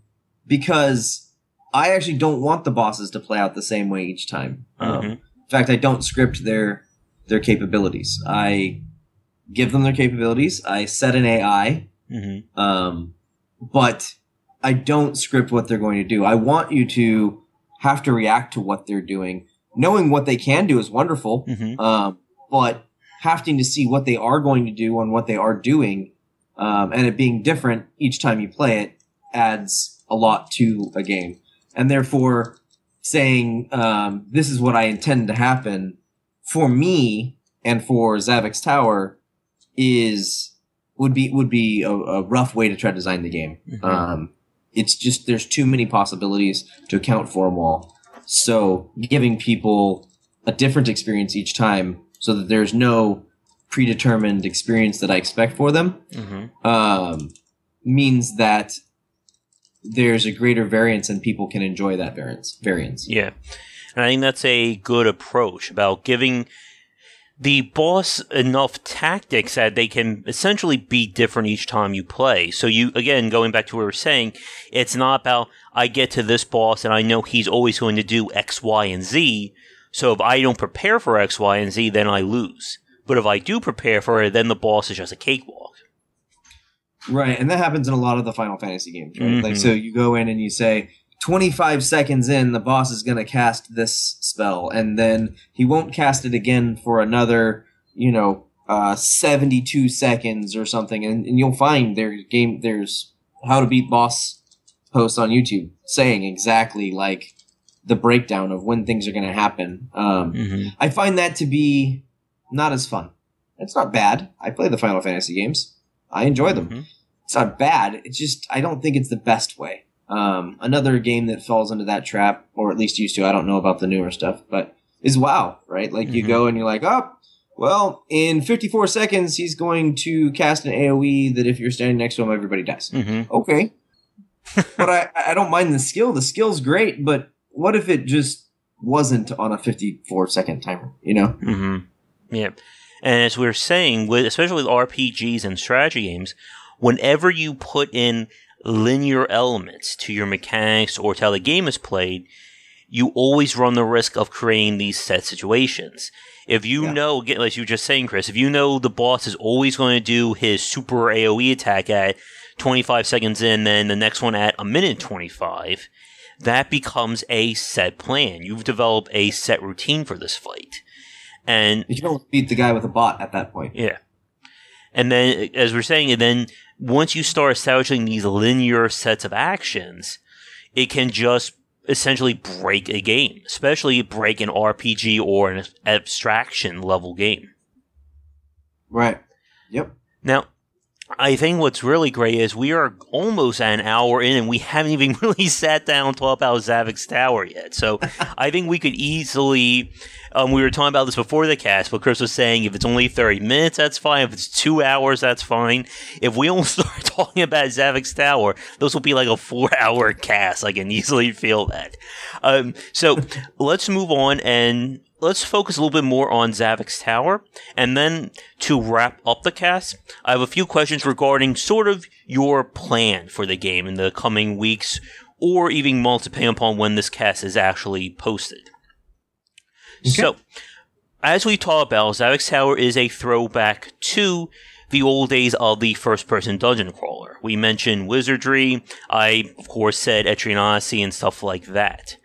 because I actually don't want the bosses to play out the same way each time. Um, Mhm. in fact, I don't script their their capabilities. I give them their capabilities. I set an AI, Mm-hmm. um, but I don't script what they're going to do. I want you to have to react to what they're doing. Knowing what they can do is wonderful, Mm-hmm. um, but having to see what they are going to do and what they are doing, um, and it being different each time you play it adds a lot to a game. And therefore, saying um, this is what I intend to happen for me and for Zavix Tower is would be would be a, a rough way to try to design the game. Mhm. Um, it's just there's too many possibilities to account for them all. So giving people a different experience each time, so that there's no predetermined experience that I expect for them, Mm-hmm. um, means that there's a greater variance and people can enjoy that variance. Variance. Yeah. And I think that's a good approach about giving the boss enough tactics that they can essentially be different each time you play. So you again going back to what we were saying, it's not about I get to this boss and I know he's always going to do X, Y, and Z. So if I don't prepare for X, Y, and Z, then I lose. But if I do prepare for it, then the boss is just a cakewalk. Right, and that happens in a lot of the Final Fantasy games, right? Mhm. Like, so you go in and you say, 25 seconds in, the boss is going to cast this spell, and then he won't cast it again for another, you know, uh, 72 seconds or something, and, and you'll find there's game, there's how to beat boss posts on YouTube saying exactly like the breakdown of when things are going to happen. Um, Mm-hmm. I find that to be not as fun. It's not bad. I play the Final Fantasy games. I enjoy them. Mhm. It's not bad. It's just I don't think it's the best way. Um, another game that falls into that trap, or at least used to. I don't know about the newer stuff, but is WoW. Right? Like you Mhm. go and you're like, oh, well, in 54 seconds he's going to cast an AOE that if you're standing next to him, everybody dies. Mm-hmm. Okay, but I I don't mind the skill. The skill's great, but what if it just wasn't on a 54 second timer? You know? Mm-hmm. Yeah. And as we are saying, with especially with RPGs and strategy games, whenever you put in linear elements to your mechanics or to how the game is played, you always run the risk of creating these set situations. If you Yeah. know, again, like you were just saying, Chris, if you know the boss is always going to do his super AoE attack at 25 seconds in, then the next one at a minute 25, that becomes a set plan. You've developed a set routine for this fight. And You can only beat the guy with a bot at that point. yeah. And then, as we're saying, and then once you start establishing these linear sets of actions, it can just essentially break a game, especially break an RPG or an abstraction level game. Right. Yep. Now, I think what's really great is we are almost an hour in and we haven't even really sat down and talked about Zavix Tower yet. So I think we could easily. Um, we were talking about this before the cast, but Chris was saying if it's only 30 minutes, that's fine. If it's two hours, that's fine. If we don't start talking about Zavix Tower, those will be like a four hour cast. I can easily feel that. Um, so let's move on and let's focus a little bit more on Zavix Tower. And then to wrap up the cast, I have a few questions regarding sort of your plan for the game in the coming weeks or even months, depending upon when this cast is actually posted. So, as we talked about, Zavix Tower is a throwback to the old days of the first person dungeon crawler. We mentioned wizardry, I, of course, said Etrian Odyssey and stuff like that.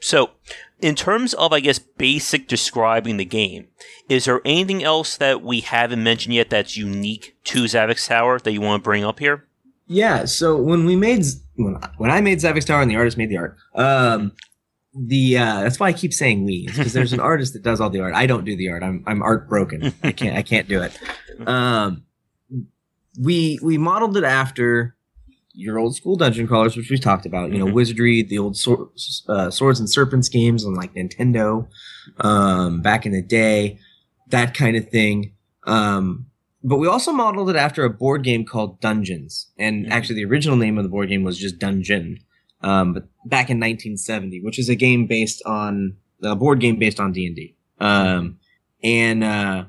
So, in terms of, I guess, basic describing the game, is there anything else that we haven't mentioned yet that's unique to Zavix Tower that you want to bring up here? Yeah, so when we made when, when I made Zavix Tower and the artist made the art, um, the uh, that's why I keep saying we because there's an artist that does all the art. I don't do the art. I'm I'm art broken. I can't I can't do it. Um, we we modeled it after your old school dungeon crawlers, which we talked about. You know, Mhm. wizardry, the old sword, uh, swords and serpents games on like Nintendo, um, back in the day, that kind of thing. Um, but we also modeled it after a board game called Dungeons, and Mhm. actually the original name of the board game was just Dungeon. Um, but back in 1970, which is a game based on a board game based on D and D. Um, and uh,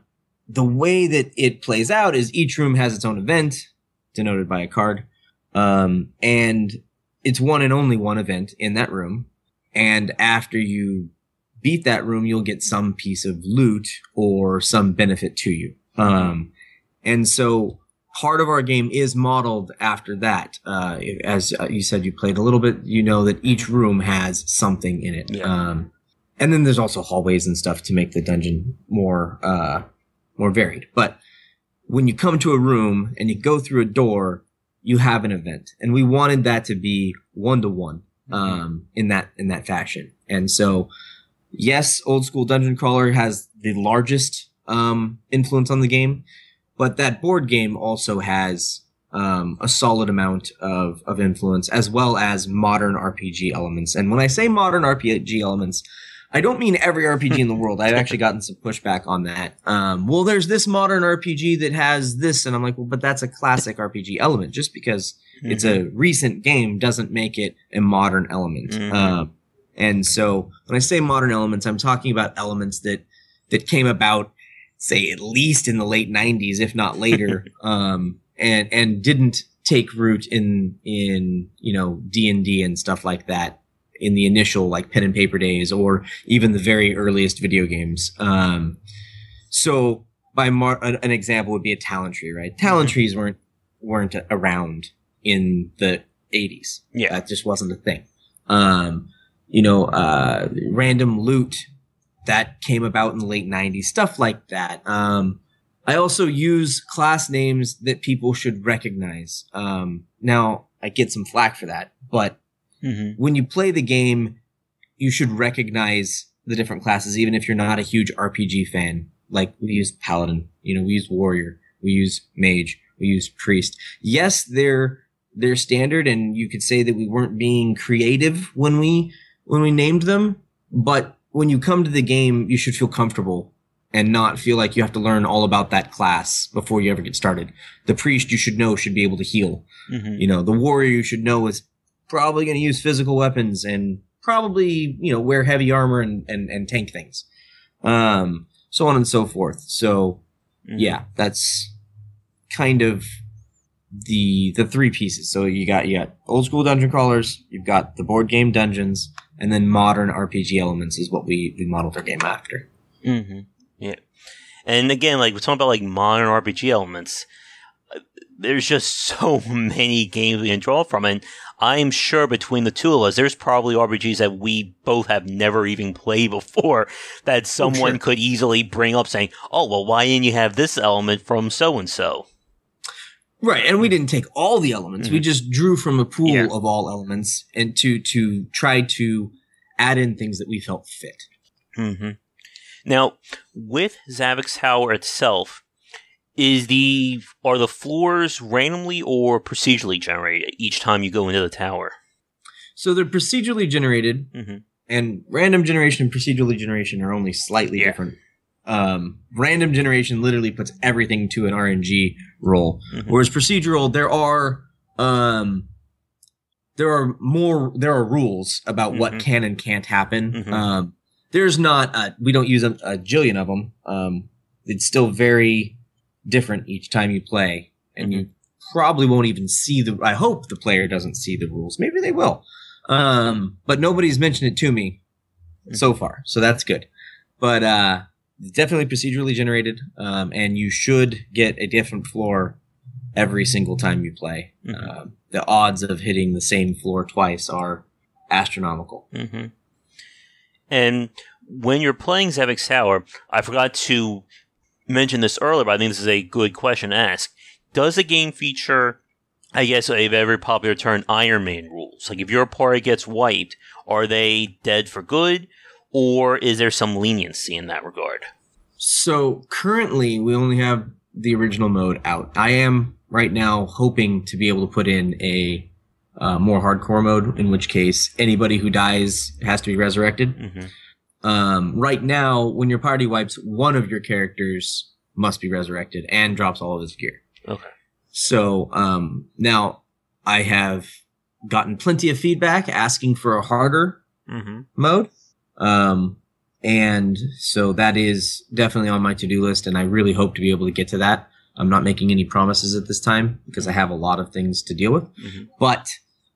the way that it plays out is each room has its own event, denoted by a card, um, and it's one and only one event in that room. And after you beat that room, you'll get some piece of loot or some benefit to you. Um, and so part of our game is modeled after that. Uh, as uh, you said, you played a little bit, you know that each room has something in it. Yeah. Um, and then there's also hallways and stuff to make the dungeon more, uh, more varied. But when you come to a room and you go through a door, you have an event. And we wanted that to be one to one, um, in that, in that fashion. And so, yes, old school dungeon crawler has the largest, um, influence on the game but that board game also has um, a solid amount of, of influence as well as modern RPG elements. And when I say modern RPG elements, I don't mean every RPG in the world. I've actually gotten some pushback on that. Um, well, there's this modern RPG that has this, and I'm like, well, but that's a classic RPG element. Just because it's a recent game doesn't make it a modern element. Mhm. Um, and so when I say modern elements, I'm talking about elements that that came about say at least in the late 90s if not later um and and didn't take root in in you know d&d and stuff like that in the initial like pen and paper days or even the very earliest video games. Um so by mar- an, example would be a talent tree right? Talent Mhm. trees weren't weren't around in the 80s Yeah. that just wasn't a thing. Um you know uh random loot that came about in the late 90s stuff like that. Um i also use class names that people should recognize. Um now i get some flack for that but Mhm. when you play the game you should recognize the different classes even if you're not a huge rpg fan like we use paladin you know we use warrior we use mage we use priest yes they're they're standard and you could say that we weren't being creative when we when we named them but when you come to the game you should feel comfortable and not feel like you have to learn all about that class before you ever get started the priest you should know should be able to heal Mhm. you know the warrior you should know is probably going to use physical weapons and probably you know wear heavy armor and and, and tank things um so on and so forth so Mhm. yeah that's kind of the the three pieces so you got you got old school dungeon crawlers you've got the board game dungeons and then modern rpg elements is what we we modeled our game after Mm-hmm. Yeah. And again, like we're talking about like modern RPG elements. uh, there's just so many games we can draw from, and I'm sure between the two of us, there's probably RPGs that we both have never even played before that someone sure. could easily bring up, saying, "Oh, well, why didn't you have this element from so and so?" Right, and we didn't take all the elements. We just drew from a pool Yeah. of all elements and to to try to add in things that we felt fit. hmm Now, with Zavix Tower itself, is the are the floors randomly or procedurally generated each time you go into the tower? So they're procedurally generated, hmm and random generation and procedurally generation are only slightly Yeah. different. Um, random generation literally puts everything to an RNG roll, Mhm. whereas procedural there are um, there are more there are rules about what Mhm. can and can't happen. Mhm. Um, there's not a, we don't use a, a jillion of them. Um, it's still very different each time you play, and you probably won't even see the. I hope the player doesn't see the rules. Maybe they will, um, but nobody's mentioned it to me so far, so that's good. But uh, definitely procedurally generated, um, and you should get a different floor every single time you play. Mhm. Um, the odds of hitting the same floor twice are astronomical. hmm And when you're playing Zavix Tower, I forgot to mention this earlier, but I think this is a good question to ask. Does the game feature, I guess, a very popular term, Iron Man rules? Like, if your party gets wiped, are they dead for good, or is there some leniency in that regard? So currently, we only have the original mode out. I am right now hoping to be able to put in a uh, more hardcore mode, in which case anybody who dies has to be resurrected. hmm Um, right now, when your party wipes, one of your characters must be resurrected and drops all of his gear. Okay. So um, now I have gotten plenty of feedback asking for a harder hmm mode. Um, and so that is definitely on my to do list, and I really hope to be able to get to that. I'm not making any promises at this time because I have a lot of things to deal with, Mhm. but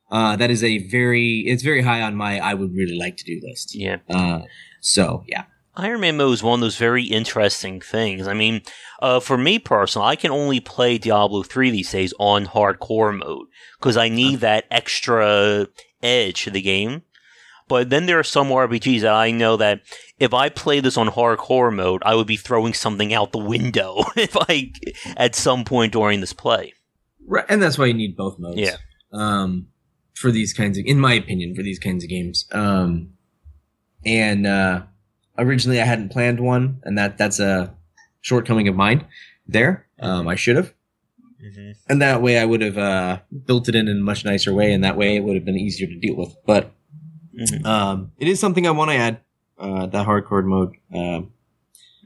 uh, that is a very it's very high on my I would really like to do list. Yeah. Uh, so yeah, Iron Man mode is one of those very interesting things. I mean, uh, for me personally, I can only play Diablo 3 these days on hardcore mode because I need that extra edge to the game. But then there are some RPGs that I know that if I play this on hardcore mode, I would be throwing something out the window if I at some point during this play. right, and that's why you need both modes. Yeah. Um, for these kinds of, in my opinion, for these kinds of games. Um, and uh, originally I hadn't planned one, and that that's a shortcoming of mine. There, um, I should have, Mm-hmm. and that way I would have uh, built it in in a much nicer way, and that way it would have been easier to deal with. But Mhm. um, it is something I want to add. Uh, that hardcore mode. Um,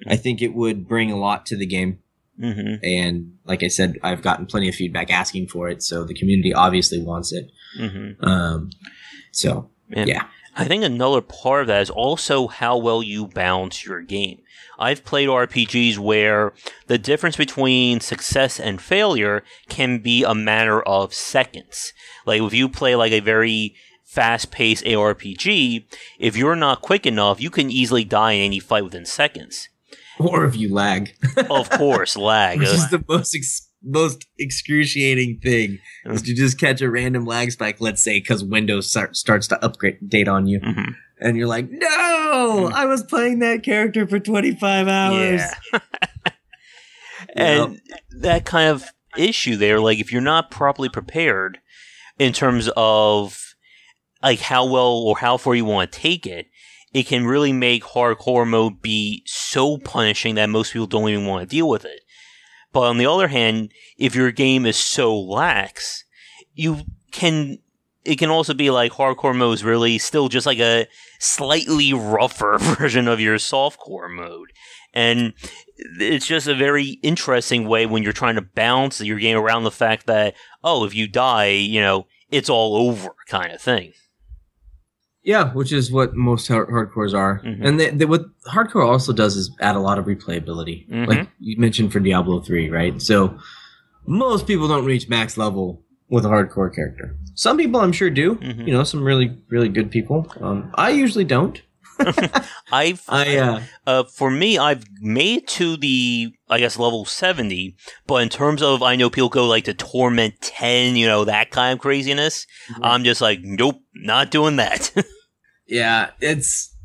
I think it would bring a lot to the game. hmm And like I said, I've gotten plenty of feedback asking for it, so the community obviously wants it. Hmm Um, so Yeah. yeah, I think another part of that is also how well you balance your game. I've played RPGs where the difference between success and failure can be a matter of seconds. Like if you play like a very fast-paced ARPG, if you're not quick enough, you can easily die in any fight within seconds. or if you lag, Of course, lag. which is the most ex- most excruciating thing is to just catch a random lag spike. Let's say because Windows start, starts to upgrade date on you, mhm. and you're like, "No, I was playing that character for 25 hours." Yeah. and that kind of issue there, like if you're not properly prepared in terms of like how well or how far you want to take it, it can really make hardcore mode be so punishing that most people don't even want to deal with it. But on the other hand, if your game is so lax, you can it can also be like hardcore mode is really still just like a slightly rougher version of your softcore mode. And it's just a very interesting way when you're trying to balance your game around the fact that, oh, if you die, you know, it's all over kind of thing. Yeah, which is what most hard- hardcores are, Mhm. and they, they, what hardcore also does is add a lot of replayability. Mhm. Like you mentioned for Diablo three, right? So most people don't reach max level with a hardcore character. Some people, I'm sure, do. Mhm. You know, some really really good people. Um, I usually don't. I've I uh, uh, for me, I've made to the I guess level seventy, but in terms of I know people go like to torment ten, you know that kind of craziness. I'm just like, nope, not doing that. yeah, it's.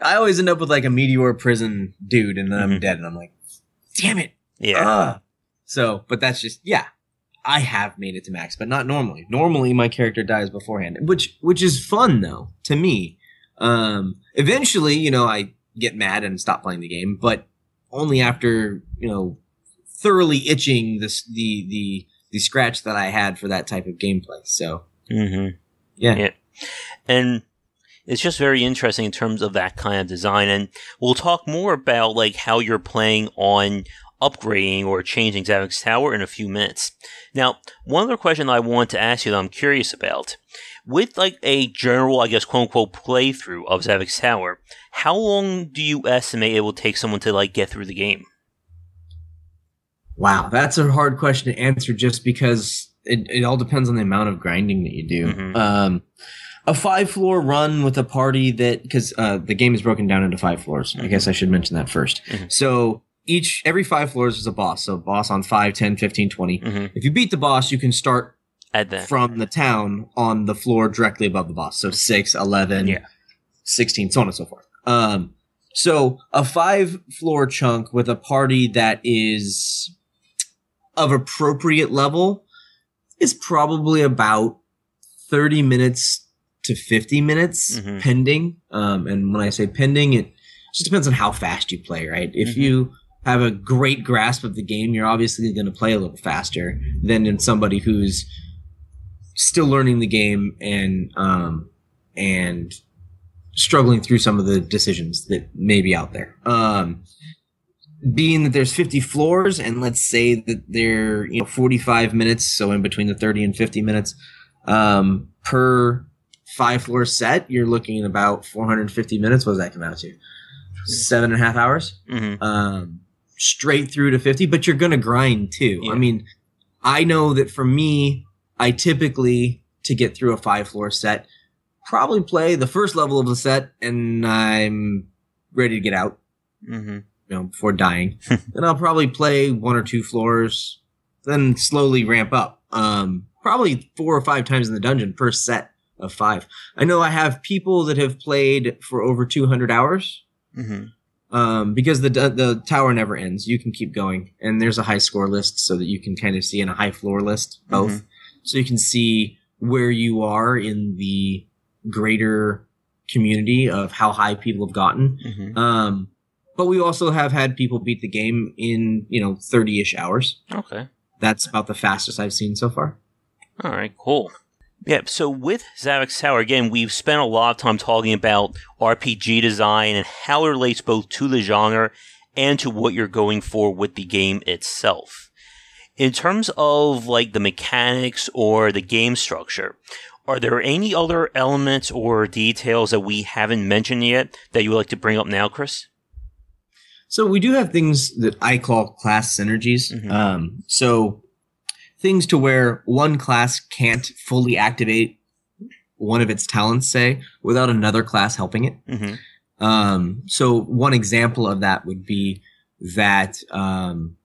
I always end up with like a meteor prison dude, and then I'm Mhm. dead, and I'm like, damn it. yeah, Ugh. So, but that's just yeah. I have made it to max, but not normally. Normally, my character dies beforehand, which which is fun though to me. Um, eventually, you know, I get mad and stop playing the game, but only after you know thoroughly itching this the the the scratch that I had for that type of gameplay. So hmm yeah, Yeah. and it's just very interesting in terms of that kind of design. And we'll talk more about like how you're playing on upgrading or changing Zavix Tower in a few minutes. Now, one other question I want to ask you that I'm curious about. With like a general, I guess, quote unquote playthrough of Zavix Tower, how long do you estimate it will take someone to like get through the game? wow, that's a hard question to answer just because it, it all depends on the amount of grinding that you do. Mhm. Um, a five floor run with a party that because uh, the game is broken down into five floors. I Mhm. guess I should mention that 1st Mhm. So each every five floors is a boss. So boss on 5, 10, 15, 20. hmm If you beat the boss, you can start From the town on the floor directly above the boss. So 6, 11, Yeah. 16, so on and so forth. Um, so a five floor chunk with a party that is of appropriate level is probably about 30 minutes to 50 minutes Mhm. pending. Um, and when I say pending, it just depends on how fast you play, right? If Mhm. you have a great grasp of the game, you're obviously going to play a little faster than in somebody who's still learning the game and um, and struggling through some of the decisions that may be out there. Um, being that there's 50 floors, and let's say that they're you know 45 minutes, so in between the 30 and 50 minutes um, per five floor set, you're looking at about 450 minutes. What does that come out to? Seven and a half hours hmm um, straight through to 50, but you're going to grind too. Yeah. I mean, I know that for me, I typically, to get through a five floor set, probably play the first level of the set and I'm ready to get out, hmm you know, before dying. then I'll probably play one or two floors, then slowly ramp up. Um, probably four or five times in the dungeon per set of five. I know I have people that have played for over 200 hours hmm um, because the the tower never ends. You can keep going, and there's a high score list so that you can kind of see in a high floor list both, so you can see where you are in the greater community of how high people have gotten. hmm Um, but we also have had people beat the game in you know 30ish hours. Okay. That's about the fastest I've seen so far. All right, cool. Yeah, so with Zavix Tower, again, we've spent a lot of time talking about RPG design and how it relates both to the genre and to what you're going for with the game itself. In terms of like the mechanics or the game structure, are there any other elements or details that we haven't mentioned yet that you would like to bring up now, Chris? So we do have things that I call class synergies. Mhm. Um, so things to where one class can't fully activate one of its talents, say, without another class helping it. Mm-hmm. Um, so one example of that would be that um,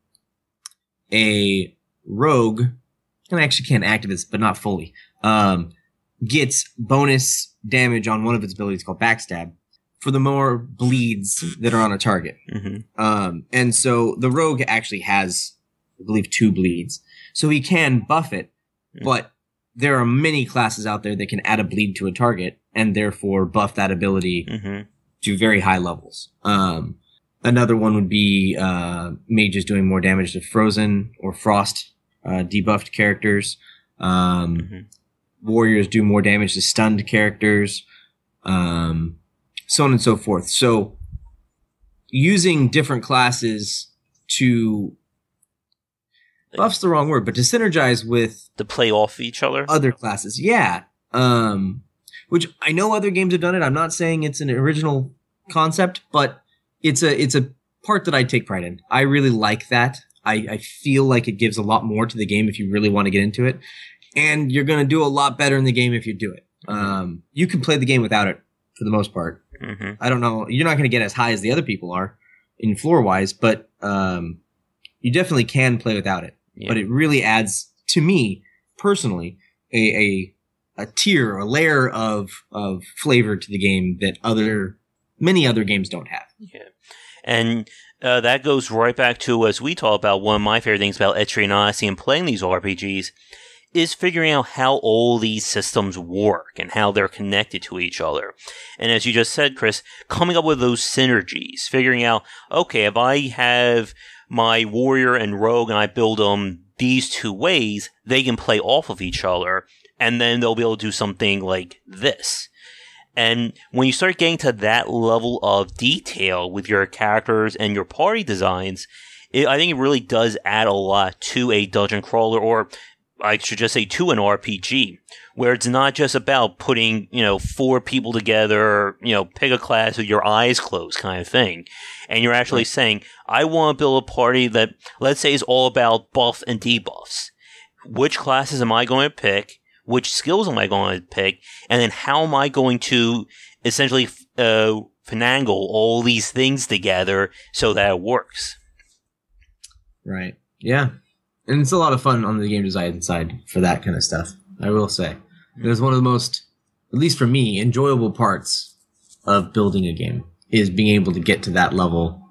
a rogue, and I actually can't activate this, but not fully, um, gets bonus damage on one of its abilities called backstab for the more bleeds that are on a target. Mm-hmm. Um, and so the rogue actually has, I believe, two bleeds. So he can buff it, Mm. but there are many classes out there that can add a bleed to a target and therefore buff that ability Mm-hmm. to very high levels. Um, another one would be uh, mages doing more damage to frozen or frost uh, debuffed characters. Um, Mhm. Warriors do more damage to stunned characters, um, so on and so forth. So, using different classes to buff's the wrong word, but to synergize with To play off each other? other classes. Yeah. Um, which I know other games have done it. I'm not saying it's an original concept, but it's a it's a part that I take pride in. I really like that. I, I feel like it gives a lot more to the game if you really want to get into it, and you're going to do a lot better in the game if you do it. Mhm. Um, you can play the game without it for the most part. hmm I don't know. You're not going to get as high as the other people are in floor wise, but um, you definitely can play without it. Yeah. But it really adds to me personally a a, a tier, a layer of of flavor to the game that other many other games don't have. Yeah. And uh, that goes right back to, as we talk about, one of my favorite things about Etrian Odyssey and playing these RPGs is figuring out how all these systems work and how they're connected to each other. And as you just said, Chris, coming up with those synergies, figuring out, okay, if I have my warrior and rogue and I build them these two ways, they can play off of each other, and then they'll be able to do something like this. And when you start getting to that level of detail with your characters and your party designs, it, I think it really does add a lot to a dungeon crawler, or I should just say to an RPG, where it's not just about putting, you know, four people together, you know, pick a class with your eyes closed kind of thing. And you're actually saying, I want to build a party that, let's say, is all about buff and debuffs. Which classes am I going to pick? Which skills am I going to pick? and then how am I going to essentially uh, finagle all these things together so that it works? Right. Yeah. And it's a lot of fun on the game design side for that kind of stuff. I will say. It is one of the most, at least for me, enjoyable parts of building a game is being able to get to that level.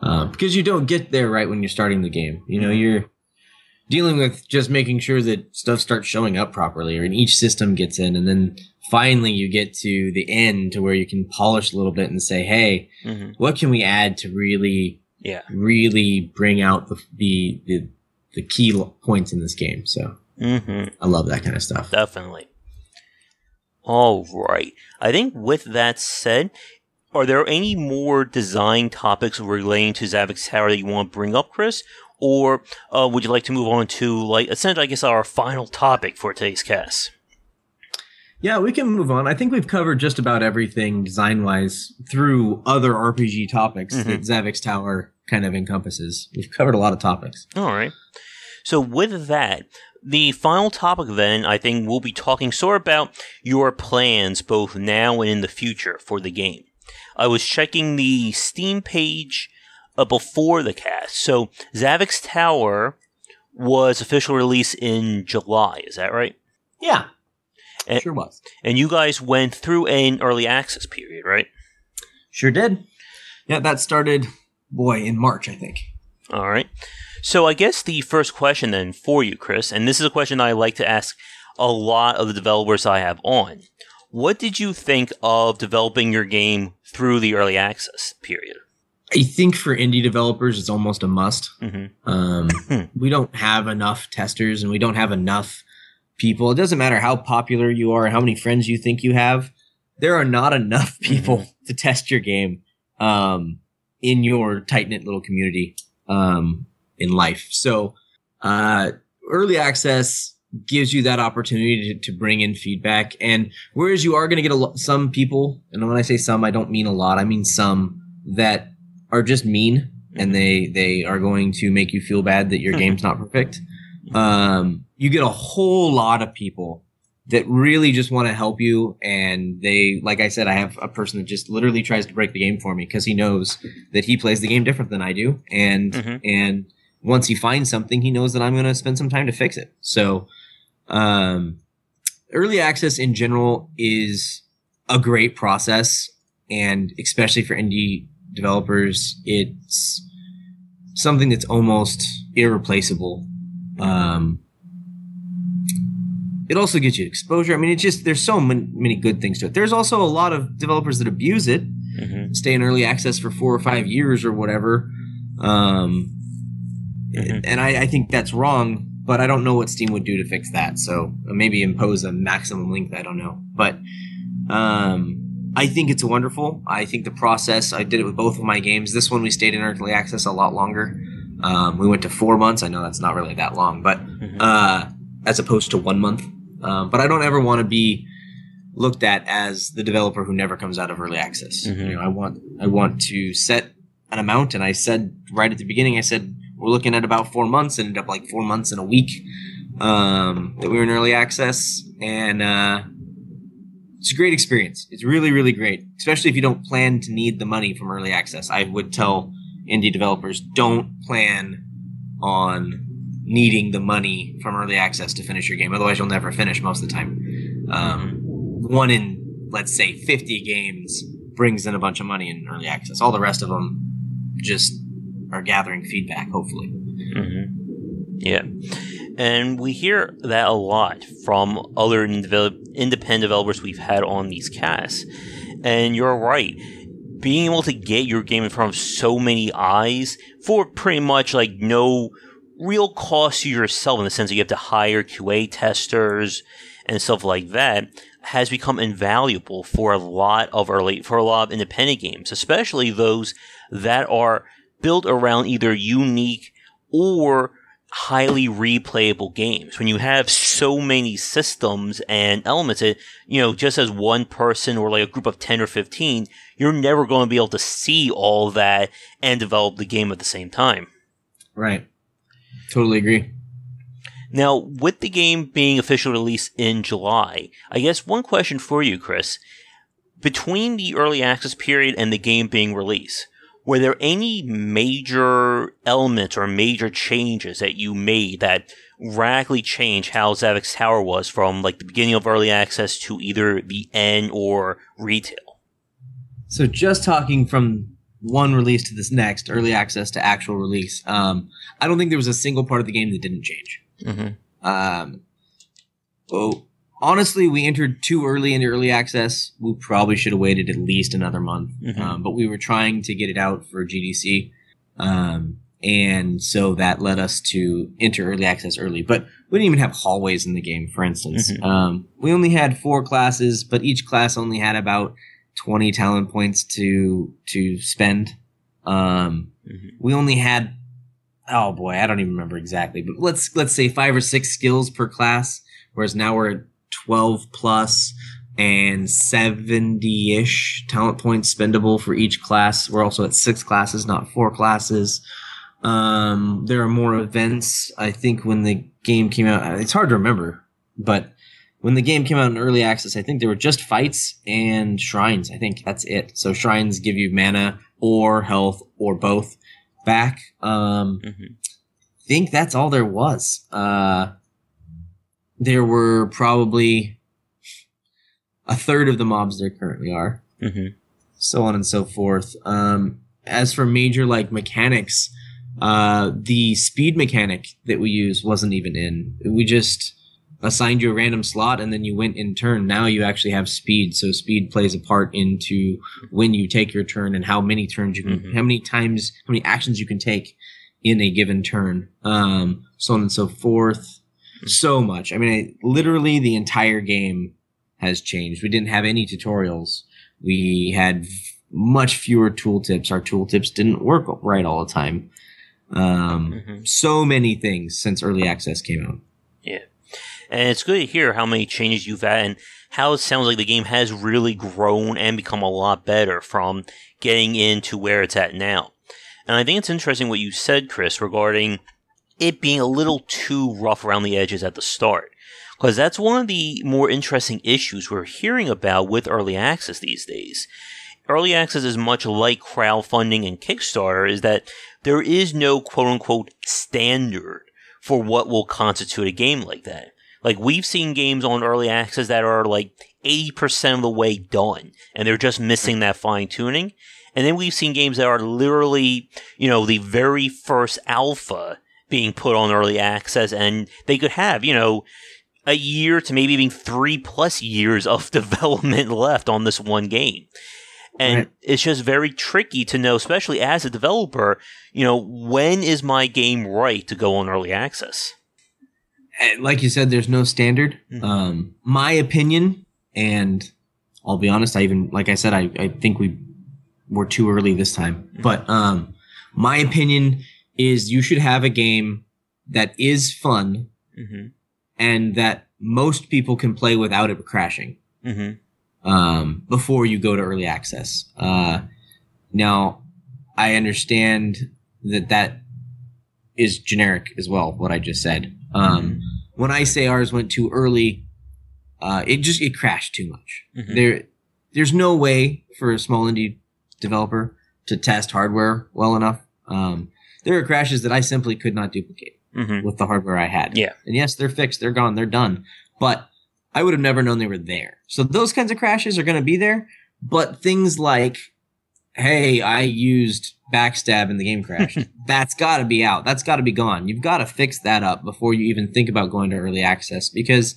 Uh, because you don't get there right when you're starting the game. You know, you're dealing with just making sure that stuff starts showing up properly or in each system gets in and then finally you get to the end to where you can polish a little bit and say, hey, Mm-hmm. what can we add to really Yeah. really bring out the the the, the key points in this game. So Mm-hmm. I love that kind of stuff. Definitely. All right. I think with that said, are there any more design topics relating to Zavix Tower that you want to bring up, Chris? Or uh, would you like to move on to, like, essentially, I guess, our final topic for today's cast? Yeah, we can move on. I think we've covered just about everything design wise through other RPG topics Mhm. that Zavix Tower kind of encompasses. We've covered a lot of topics. All right. So with that, the final topic then, I think we'll be talking sort of about your plans both now and in the future for the game. I was checking the Steam page uh, before the cast. So Zavix Tower was official release in July, is that right? Yeah, Eh. sure was. And you guys went through an early access period, right? Sure did. Yeah, that started, boy, in March, I think. All right. So I guess the first question then for you, Chris, and this is a question I like to ask a lot of the developers I have on. What did you think of developing your game through the early access period? I think for indie developers, it's almost a must. hmm Um, we don't have enough testers and we don't have enough people. It doesn't matter how popular you are, how many friends you think you have. There are not enough people to test your game um, in your tight knit little community um, in life. So, uh, early access gives you that opportunity to, to bring in feedback. And whereas you are going to get a lo- some people, and when I say some, I don't mean a lot. I mean some that are just mean and they they are going to make you feel bad that your game's not perfect. Um, you get a whole lot of people that really just want to help you, and they, like I said, I have a person that just literally tries to break the game for me because he knows that he plays the game different than I do, and Mhm. and once he finds something, he knows that I'm going to spend some time to fix it. So, um, early access in general is a great process, and especially for indie developers, it's something that's almost irreplaceable. Um, it also gets you exposure. I mean, it's just there's so many, many good things to it. There's also a lot of developers that abuse it, hmm stay in early access for four or five years or whatever. Um, Mhm. And I, I think that's wrong, but I don't know what Steam would do to fix that. So maybe impose a maximum length. I don't know, but um, I think it's wonderful. I think the process. I did it with both of my games. This one we stayed in early access a lot longer. Um, we went to four months. I know that's not really that long, but Mhm. uh, as opposed to one month. Um, but I don't ever want to be looked at as the developer who never comes out of early access. Mhm. You know, I want I want to set an amount, and I said right at the beginning, I said we're looking at about four months. Ended up like four months and a week um, that we were in early access, and uh, it's a great experience. It's really, really great, especially if you don't plan to need the money from early access. I would tell indie developers don't plan on needing the money from early access to finish your game. Otherwise, you'll never finish most of the time. Um, one in, let's say, 50 games brings in a bunch of money in early access. All the rest of them just are gathering feedback, hopefully. Mm-hmm. Yeah. And we hear that a lot from other independent developers we've had on these casts. And you're right. Being able to get your game in front of so many eyes for pretty much like no real cost to yourself in the sense that you have to hire QA testers and stuff like that has become invaluable for a lot of early for a lot of independent games, especially those that are built around either unique or highly replayable games. When you have so many systems and elements that, you know, just as one person or like a group of 10 or 15, you're never going to be able to see all that and develop the game at the same time. Right. Totally agree. Now, with the game being officially released in July, I guess one question for you, Chris. Between the early access period and the game being released, were there any major elements or major changes that you made that radically changed how Zavix Tower was from like the beginning of early access to either the end or retail? So just talking from one release to this next, early access to actual release, um, I don't think there was a single part of the game that didn't change. Mm-hmm. Um, well, honestly, we entered too early into early access. We probably should have waited at least another month, mm-hmm. um, but we were trying to get it out for GDC. Um, and so that led us to enter early access early. But we didn't even have hallways in the game, for instance. Mm-hmm. Um, we only had four classes, but each class only had about 20 talent points to to spend. Um, mm-hmm. We only had oh boy, I don't even remember exactly, but let's let's say five or six skills per class, whereas now we're 12 plus and 70 ish talent points spendable for each class. We're also at six classes, not four classes. Um, there are more events. I think when the game came out, it's hard to remember, but when the game came out in early access, I think there were just fights and shrines. I think that's it. So shrines give you mana or health or both back. Um, mm-hmm. I think that's all there was. Uh, there were probably a third of the mobs there currently are. Mm-hmm. So on and so forth. Um, as for major like mechanics, uh, the speed mechanic that we use wasn't even in. We just assigned you a random slot and then you went in turn. Now you actually have speed, so speed plays a part into when you take your turn and how many turns you can, mm-hmm. how many times, how many actions you can take in a given turn, um, so on and so forth so much. I mean, literally the entire game has changed. We didn't have any tutorials. We had much fewer tooltips. Our tooltips didn't work right all the time. Um, mm-hmm. So many things since early access came out. Yeah. And it's good to hear how many changes you've had and how it sounds like the game has really grown and become a lot better from getting into where it's at now. And I think it's interesting what you said, Chris, regarding it being a little too rough around the edges at the start. Because that's one of the more interesting issues we're hearing about with early access these days. Early access is much like crowdfunding and Kickstarter, is that there is no quote unquote standard for what will constitute a game like that. Like we've seen games on early access that are like 80% of the way done and they're just missing that fine tuning. And then we've seen games that are literally, you know, the very first alpha being put on early access and they could have, you know, a year to maybe even three plus years of development left on this one game. And right. it's just very tricky to know, especially as a developer, you know, when is my game right to go on early access? Eh, like you said, there's no standard. Mm-hmm. Um, my opinion, and I'll be honest, I even, like I said, I, I think we were too early this time. Mm-hmm. But um, my opinion is you should have a game that is fun mm-hmm. and that most people can play without it crashing mm-hmm. um, before you go to early access. Uh, now, I understand that that is generic as well, what I just said. Um, mm-hmm. When I say ours went too early, uh, it just it crashed too much. Mhm. There, there's no way for a small indie developer to test hardware well enough. Um, there are crashes that I simply could not duplicate Mhm. with the hardware I had. Yeah. And yes, they're fixed, they're gone, they're done. But I would have never known they were there. So those kinds of crashes are going to be there. But things like, hey, I used backstab and the game crashed. That's got to be out. That's got to be gone. You've got to fix that up before you even think about going to early access because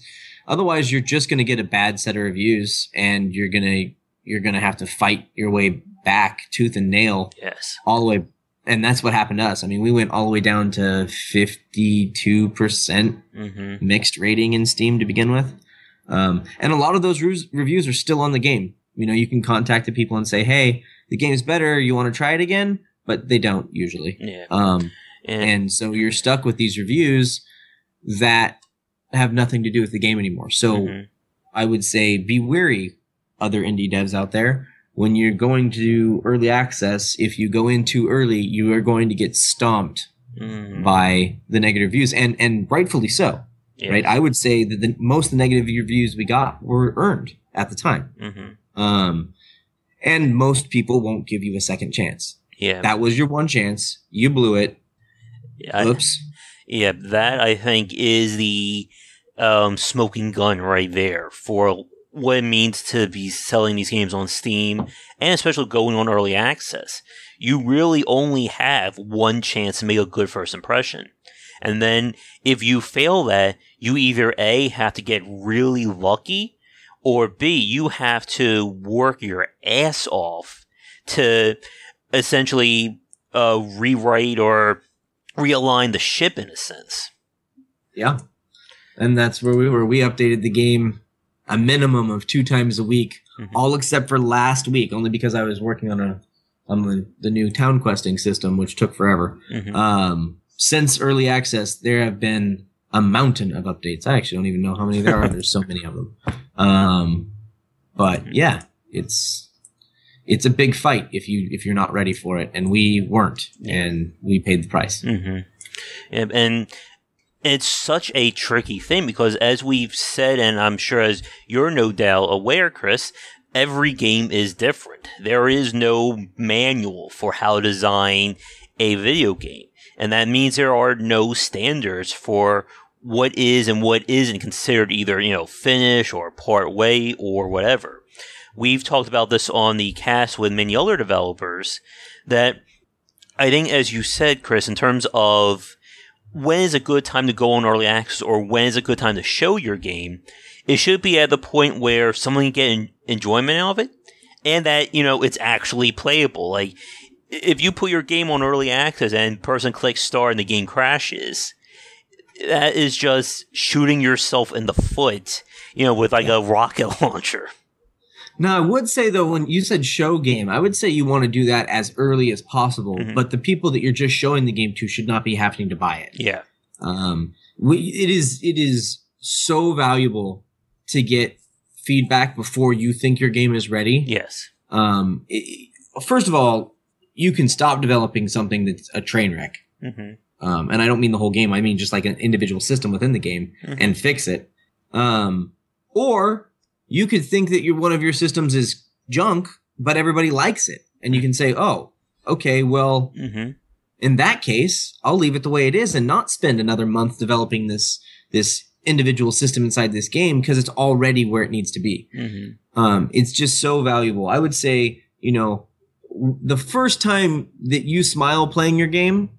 otherwise you're just going to get a bad set of reviews and you're going to you're going to have to fight your way back tooth and nail Yes. all the way and that's what happened to us. I mean, we went all the way down to 52% hmm mixed rating in Steam to begin with. Um, and a lot of those re- reviews are still on the game. You know, you can contact the people and say, "Hey, the game's better. You want to try it again?" But they don't usually. Yeah. Um, And, and so you're stuck with these reviews that have nothing to do with the game anymore. So Mhm. I would say be wary, other indie devs out there. When you're going to early access, if you go in too early, you are going to get stomped Mhm. by the negative reviews, and and rightfully so Yeah. right? I would say that the most of the negative reviews we got were earned at the time. Mhm. Um, and most people won't give you a second chance. Yeah. That was your one chance. You blew it. I- Oops. Yeah, that I think is the um, smoking gun right there for what it means to be selling these games on Steam and especially going on early access. You really only have one chance to make a good first impression. And then if you fail that, you either A, have to get really lucky, or B, you have to work your ass off to essentially uh, rewrite or realign the ship in a sense. Yeah. And that's where we were. We updated the game a minimum of two times a week, Mhm. all except for last week, only because I was working on a on the, the new town questing system, which took forever. Mhm. Um, since early access, there have been a mountain of updates. I actually don't even know how many there are. There's so many of them. Um, but yeah, it's it's a big fight if you if you're not ready for it, and we weren't, and we paid the price. hmm And, and it's such a tricky thing because, as we've said, and I'm sure as you're no doubt aware, Chris, every game is different. There is no manual for how to design a video game. And that means there are no standards for what is and what isn't considered either, you know, finish or part way or whatever. We've talked about this on the cast with many other developers that I think, as you said, Chris, in terms of when is a good time to go on early access or when is a good time to show your game, it should be at the point where someone can get en- enjoyment out of it and that, you know, it's actually playable. Like, if you put your game on early access and person clicks start and the game crashes, that is just shooting yourself in the foot, you know, with like a rocket launcher. Now, I would say though, when you said show game, I would say you want to do that as early as possible. Mhm. But the people that you're just showing the game to should not be having to buy it. Yeah. Um, we, it is it is so valuable to get feedback before you think your game is ready. Yes. Um, it- first of all, you can stop developing something that's a train wreck. hmm Um, and I don't mean the whole game. I mean just like an individual system within the game Mhm. and fix it. Um, or you could think that your one of your systems is junk, but everybody likes it, and you can say, "Oh, okay, well, hmm in that case, I'll leave it the way it is and not spend another month developing this this individual system inside this game because it's already where it needs to be." hmm Um, it's just so valuable. I would say, you know, the first time that you smile playing your game,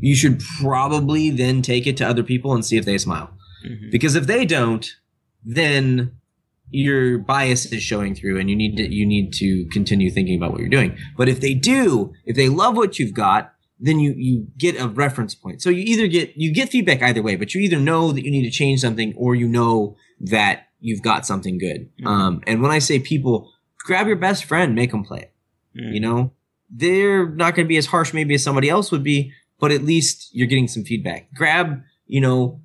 you should probably then take it to other people and see if they smile. hmm Because if they don't, then your bias is showing through and you need to you need to continue thinking about what you're doing. But if they do, if they love what you've got, then you you get a reference point. So you either get you get feedback either way, but you either know that you need to change something or you know that you've got something good. Mhm. Um, and when I say people, grab your best friend, make them play it. Mm-hmm. You know, they're not going to be as harsh maybe as somebody else would be, but at least you're getting some feedback. Grab, you know,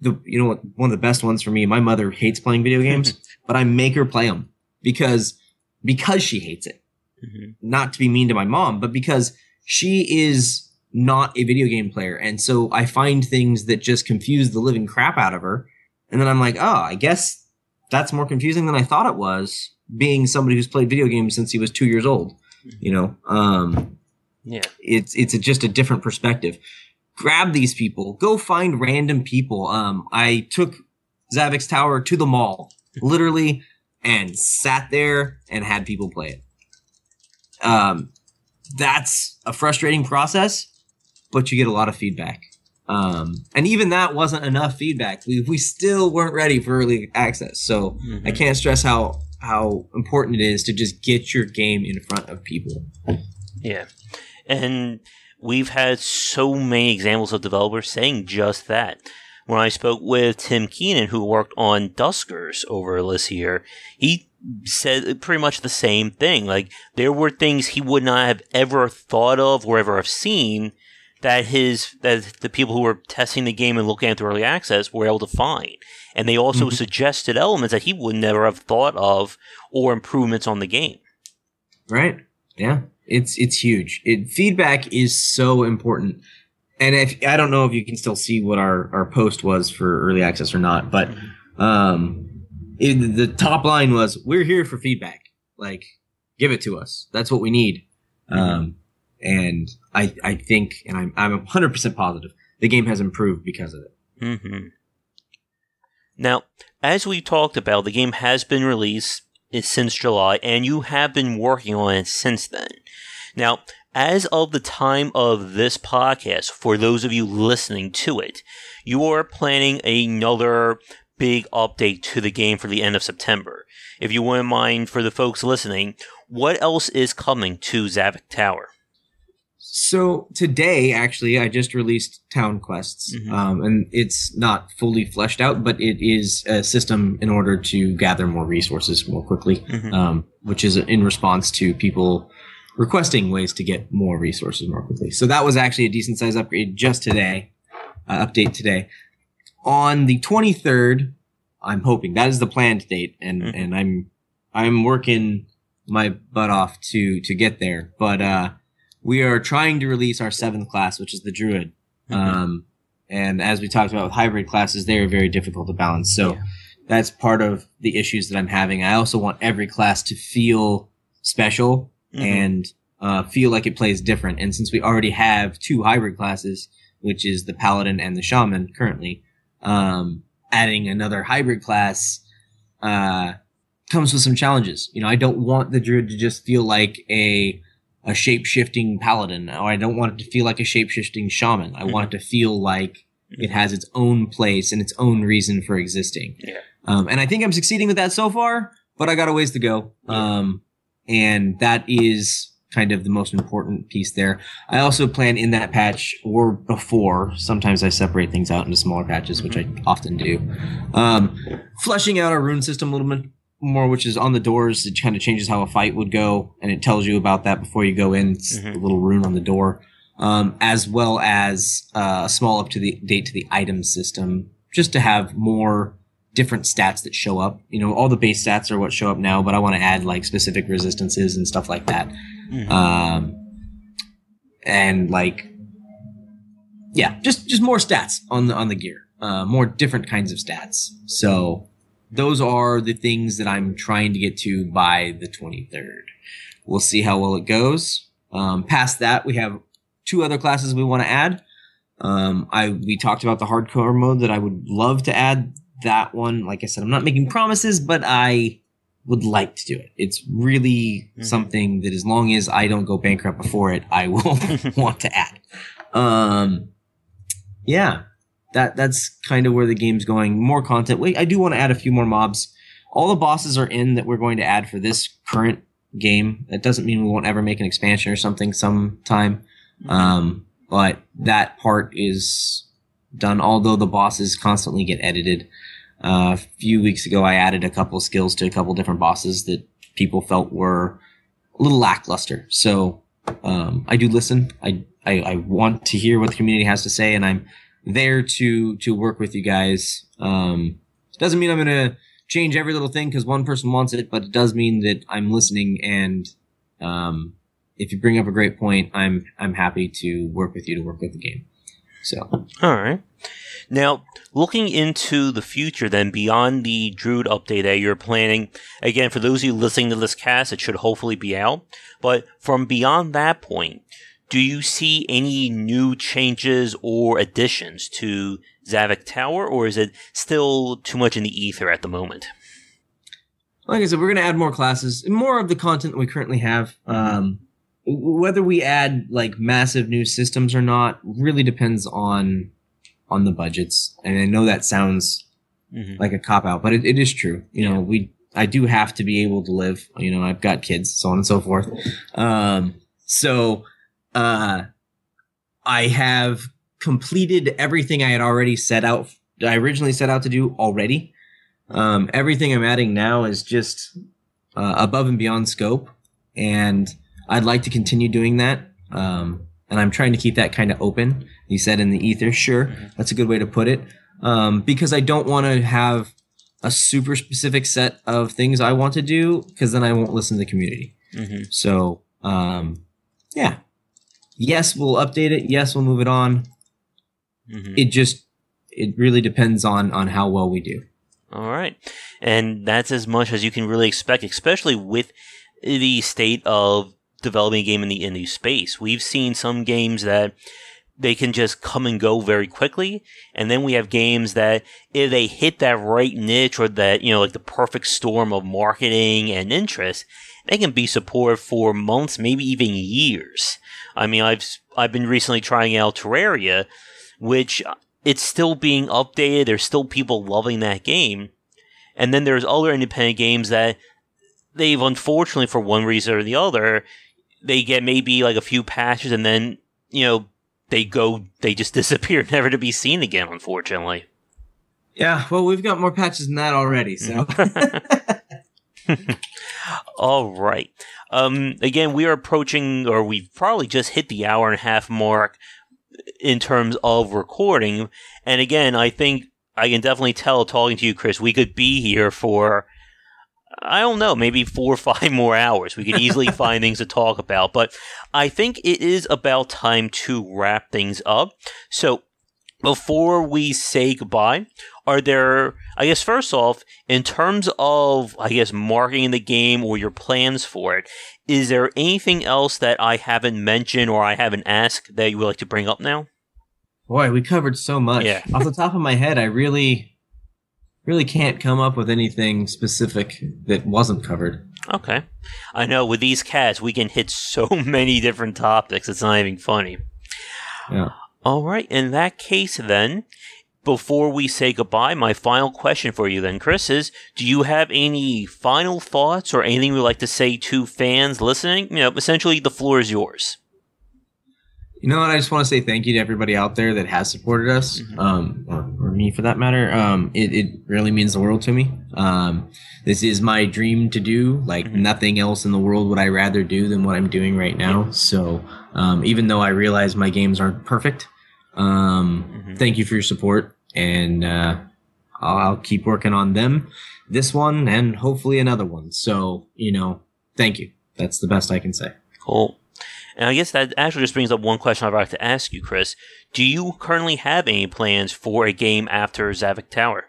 the you know what one of the best ones for me. My mother hates playing video games, but I make her play them because because she hates it. hmm Not to be mean to my mom, but because she is not a video game player, and so I find things that just confuse the living crap out of her. And then I'm like, oh, I guess that's more confusing than I thought it was. Being somebody who's played video games since he was two years old, you know, um, Yeah. it's it's a, just a different perspective. Grab these people. Go find random people. Um, I took Zavix Tower to the mall, literally, and sat there and had people play it. Um, that's a frustrating process, but you get a lot of feedback. Um, and even that wasn't enough feedback. We we still weren't ready for early access. So I Mhm. can't stress how how important it is to just get your game in front of people. Yeah. And we've had so many examples of developers saying just that. When I spoke with Tim Keenan, who worked on Duskers over this year, he said pretty much the same thing. Like, there were things he would not have ever thought of or ever have seen that his that the people who were testing the game and looking at the early access were able to find. And they also Mhm. suggested elements that he would never have thought of or improvements on the game. Right? Yeah. It's it's huge. It feedback is so important. And if I don't know if you can still see what our our post was for early access or not, but um the top line was we're here for feedback. Like give it to us. That's what we need. Um and I I think and I'm I'm 100% positive the game has improved because of it. hmm Now, as we talked about, the game has been released since July, and you have been working on it since then. Now, as of the time of this podcast, for those of you listening to it, you are planning another big update to the game for the end of September. If you wouldn't mind, for the folks listening, what else is coming to Zavix Tower? So today, actually, I just released Town Quests, Mhm. um, and it's not fully fleshed out, but it is a system in order to gather more resources more quickly, Mhm. um, which is in response to people requesting ways to get more resources more quickly. So that was actually a decent size upgrade just today, uh, update today. On the 23rd, I'm hoping that is the planned date, and Mhm. and I'm I'm working my butt off to to get there, but. uh we are trying to release our seventh class, which is the druid. Mhm. Um, and as we talked about with hybrid classes, they are very difficult to balance. So Yeah. that's part of the issues that I'm having. I also want every class to feel special Mhm. and uh, feel like it plays different. And since we already have two hybrid classes, which is the paladin and the shaman currently, um, adding another hybrid class uh, comes with some challenges. You know, I don't want the druid to just feel like a a shape shifting paladin, or I don't want it to feel like a shape shifting shaman. I want it to feel like it has its own place and its own reason for existing. Yeah. Um, and I think I'm succeeding with that so far, but I got a ways to go. Um, and that is kind of the most important piece there. I also plan in that patch or before, sometimes I separate things out into smaller patches, which I often do. Um, fleshing out our rune system a little bit more, which is on the doors. It kind of changes how a fight would go, and it tells you about that before you go in. It's Mhm. the little rune on the door, um, as well as uh, a small up to the date to the item system, just to have more different stats that show up. You know, all the base stats are what show up now, but I want to add like specific resistances and stuff like that. Mhm. Um, and like, yeah, just just more stats on the on the gear, uh, more different kinds of stats. So those are the things that I'm trying to get to by the 23rd. We'll see how well it goes. Um, past that, we have two other classes we want to add. Um, I we talked about the hardcore mode that I would love to add that one. Like I said, I'm not making promises, but I would like to do it. It's really Mhm. something that as long as I don't go bankrupt before it, I will want to add. Um, yeah, that that's kind of where the game's going. More content. Wait, I do want to add a few more mobs. All the bosses are in that we're going to add for this current game. That doesn't mean we won't ever make an expansion or something sometime. Um, but that part is done. Although the bosses constantly get edited. Uh, a few weeks ago, I added a couple of skills to a couple different bosses that people felt were a little lackluster. So um, I do listen. I, I I want to hear what the community has to say, and I'm there to to work with you guys. Um, doesn't mean I'm gonna change every little thing because one person wants it, but it does mean that I'm listening. And um, if you bring up a great point, I'm I'm happy to work with you to work with the game. So, All right. Now, looking into the future, then beyond the Druid update that you're planning, again, for those of you listening to this cast, it should hopefully be out. But from beyond that point, do you see any new changes or additions to Zavix Tower, or is it still too much in the ether at the moment? like I said, we're going to add more classes, more of the content that we currently have. Um, whether we add like massive new systems or not really depends on on the budgets. And I know that sounds Mm-hmm. like a cop out, but it, it is true. You Yeah. know, we I do have to be able to live. You know, I've got kids, so on and so forth. Um, so uh, I have completed everything I had already set out. I originally set out to do already. Um, everything I'm adding now is just uh, above and beyond scope, and I'd like to continue doing that. Um, and I'm trying to keep that kind of open. You said in the ether, sure, that's a good way to put it. Um, because I don't want to have a super specific set of things I want to do, because then I won't listen to the community. Mm-hmm. So, um, yeah. Yes, we'll update it. Yes, we'll move it on. Mm-hmm. It just, it really depends on on how well we do. All right. And that's as much as you can really expect, especially with the state of developing a game in the indie space. We've seen some games that they can just come and go very quickly. And then we have games that if they hit that right niche or that, you know, like the perfect storm of marketing and interest, they can be supported for months, maybe even years. I mean, I've, I've been recently trying out Terraria, which uh, it's still being updated. There's still people loving that game. And then there's other independent games that they've unfortunately, for one reason or the other, they get maybe like a few patches and then, you know, they go, they just disappear, never to be seen again, unfortunately. Yeah, well, we've got more patches than that already. So, All right. Um, again, we are approaching, or we've probably just hit the hour and a half mark in terms of recording. And again, I think I can definitely tell talking to you, Chris, we could be here for, I don't know, maybe four or five more hours. We could easily find things to talk about. But I think it is about time to wrap things up. So before we say goodbye, are there, I guess, first off, in terms of, I guess, marketing the game or your plans for it, is there anything else that I haven't mentioned or I haven't asked that you would like to bring up now? boy, we covered so much. Yeah. Off the top of my head, I really, really can't come up with anything specific that wasn't covered. Okay. I know with these cats, we can hit so many different topics, it's not even funny. Yeah. All right. In that case, then, before we say goodbye, my final question for you, then, Chris, is do you have any final thoughts or anything you'd like to say to fans listening? You know, essentially, the floor is yours. You know what? I just want to say thank you to everybody out there that has supported us, Mhm. um, or, or me for that matter. Um, it, it really means the world to me. Um, this is my dream to do. Like Mhm. nothing else in the world would I rather do than what I'm doing right now. So, um, even though I realize my games aren't perfect, um, Mhm. thank you for your support, and uh, I'll, I'll keep working on them, this one, and hopefully another one. So, you know, thank you. That's the best I can say. Cool. And I guess that actually just brings up one question I'd like to ask you, Chris. Do you currently have any plans for a game after Zavix Tower?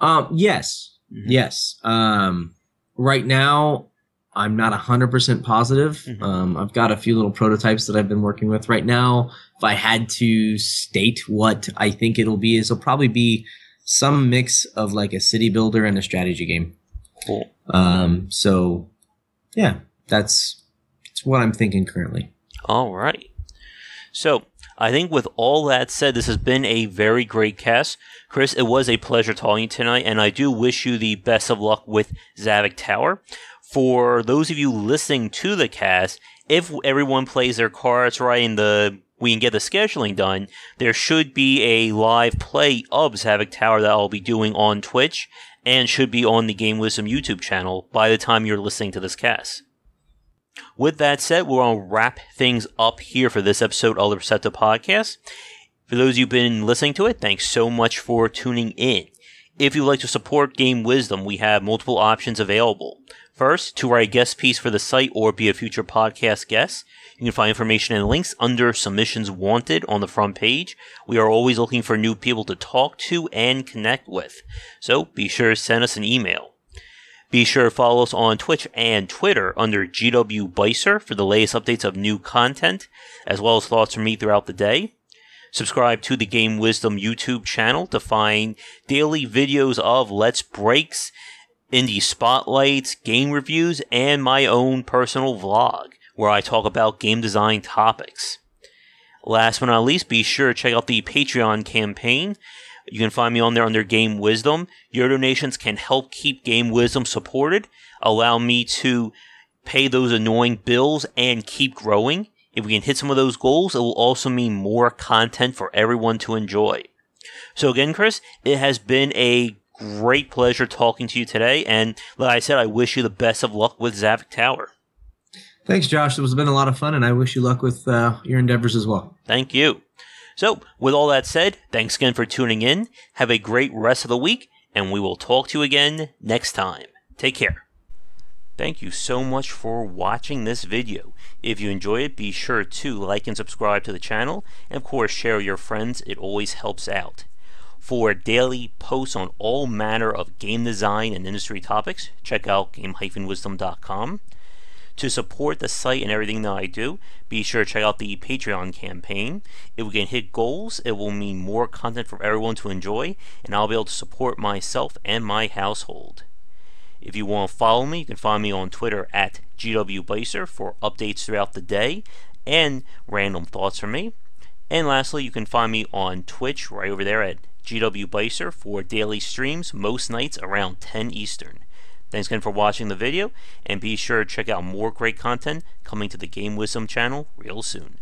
Um, yes, Mhm. yes. Um, right now, I'm not hundred percent positive. Mhm. Um, I've got a few little prototypes that I've been working with right now. If I had to state what I think it'll be, it'll probably be some mix of like a city builder and a strategy game. Cool. Um, so yeah, that's what I'm thinking currently. All right. So, I think with all that said, this has been a very great cast. Chris, it was a pleasure talking tonight, and I do wish you the best of luck with Zavix Tower. For those of you listening to the cast, if everyone plays their cards right and the we can get the scheduling done, there should be a live play of Zavix Tower that I'll be doing on Twitch and should be on the Game Wisdom YouTube channel by the time you're listening to this cast. With that said, we're going to wrap things up here for this episode of the Perceptive Podcast. For those of you who've been listening to it, thanks so much for tuning in. If you'd like to support Game Wisdom, we have multiple options available. First, to write a guest piece for the site or be a future podcast guest, you can find information and links under Submissions Wanted on the front page. We are always looking for new people to talk to and connect with, so be sure to send us an email. Be sure to follow us on Twitch and Twitter under GW Bycer for the latest updates of new content, as well as thoughts from me throughout the day. Subscribe to the Game Wisdom YouTube channel to find daily videos of Let's Breaks, indie spotlights, game reviews, and my own personal vlog where I talk about game design topics. Last but not least, be sure to check out the Patreon campaign you can find me on there under Game Wisdom. Your donations can help keep Game Wisdom supported, allow me to pay those annoying bills and keep growing. If we can hit some of those goals, it will also mean more content for everyone to enjoy. So again, Chris, it has been a great pleasure talking to you today. And like I said, I wish you the best of luck with Zavix Tower. Thanks, Josh. It was been a lot of fun, and I wish you luck with uh, your endeavors as well. Thank you. So, with all that said, thanks again for tuning in. Have a great rest of the week, and we will talk to you again next time. Take care. Thank you so much for watching this video. If you enjoy it, be sure to like and subscribe to the channel, and of course share with your friends, it always helps out. For daily posts on all manner of game design and industry topics, check out game-wisdom.com. To support the site and everything that I do, be sure to check out the Patreon campaign. If we can hit goals, it will mean more content for everyone to enjoy, and I'll be able to support myself and my household. If you want to follow me, you can find me on Twitter at GWBycer for updates throughout the day and random thoughts from me. And lastly, you can find me on Twitch right over there at GWBycer for daily streams most nights around 10 Eastern. Thanks again for watching the video, and be sure to check out more great content coming to the Game Wisdom channel real soon.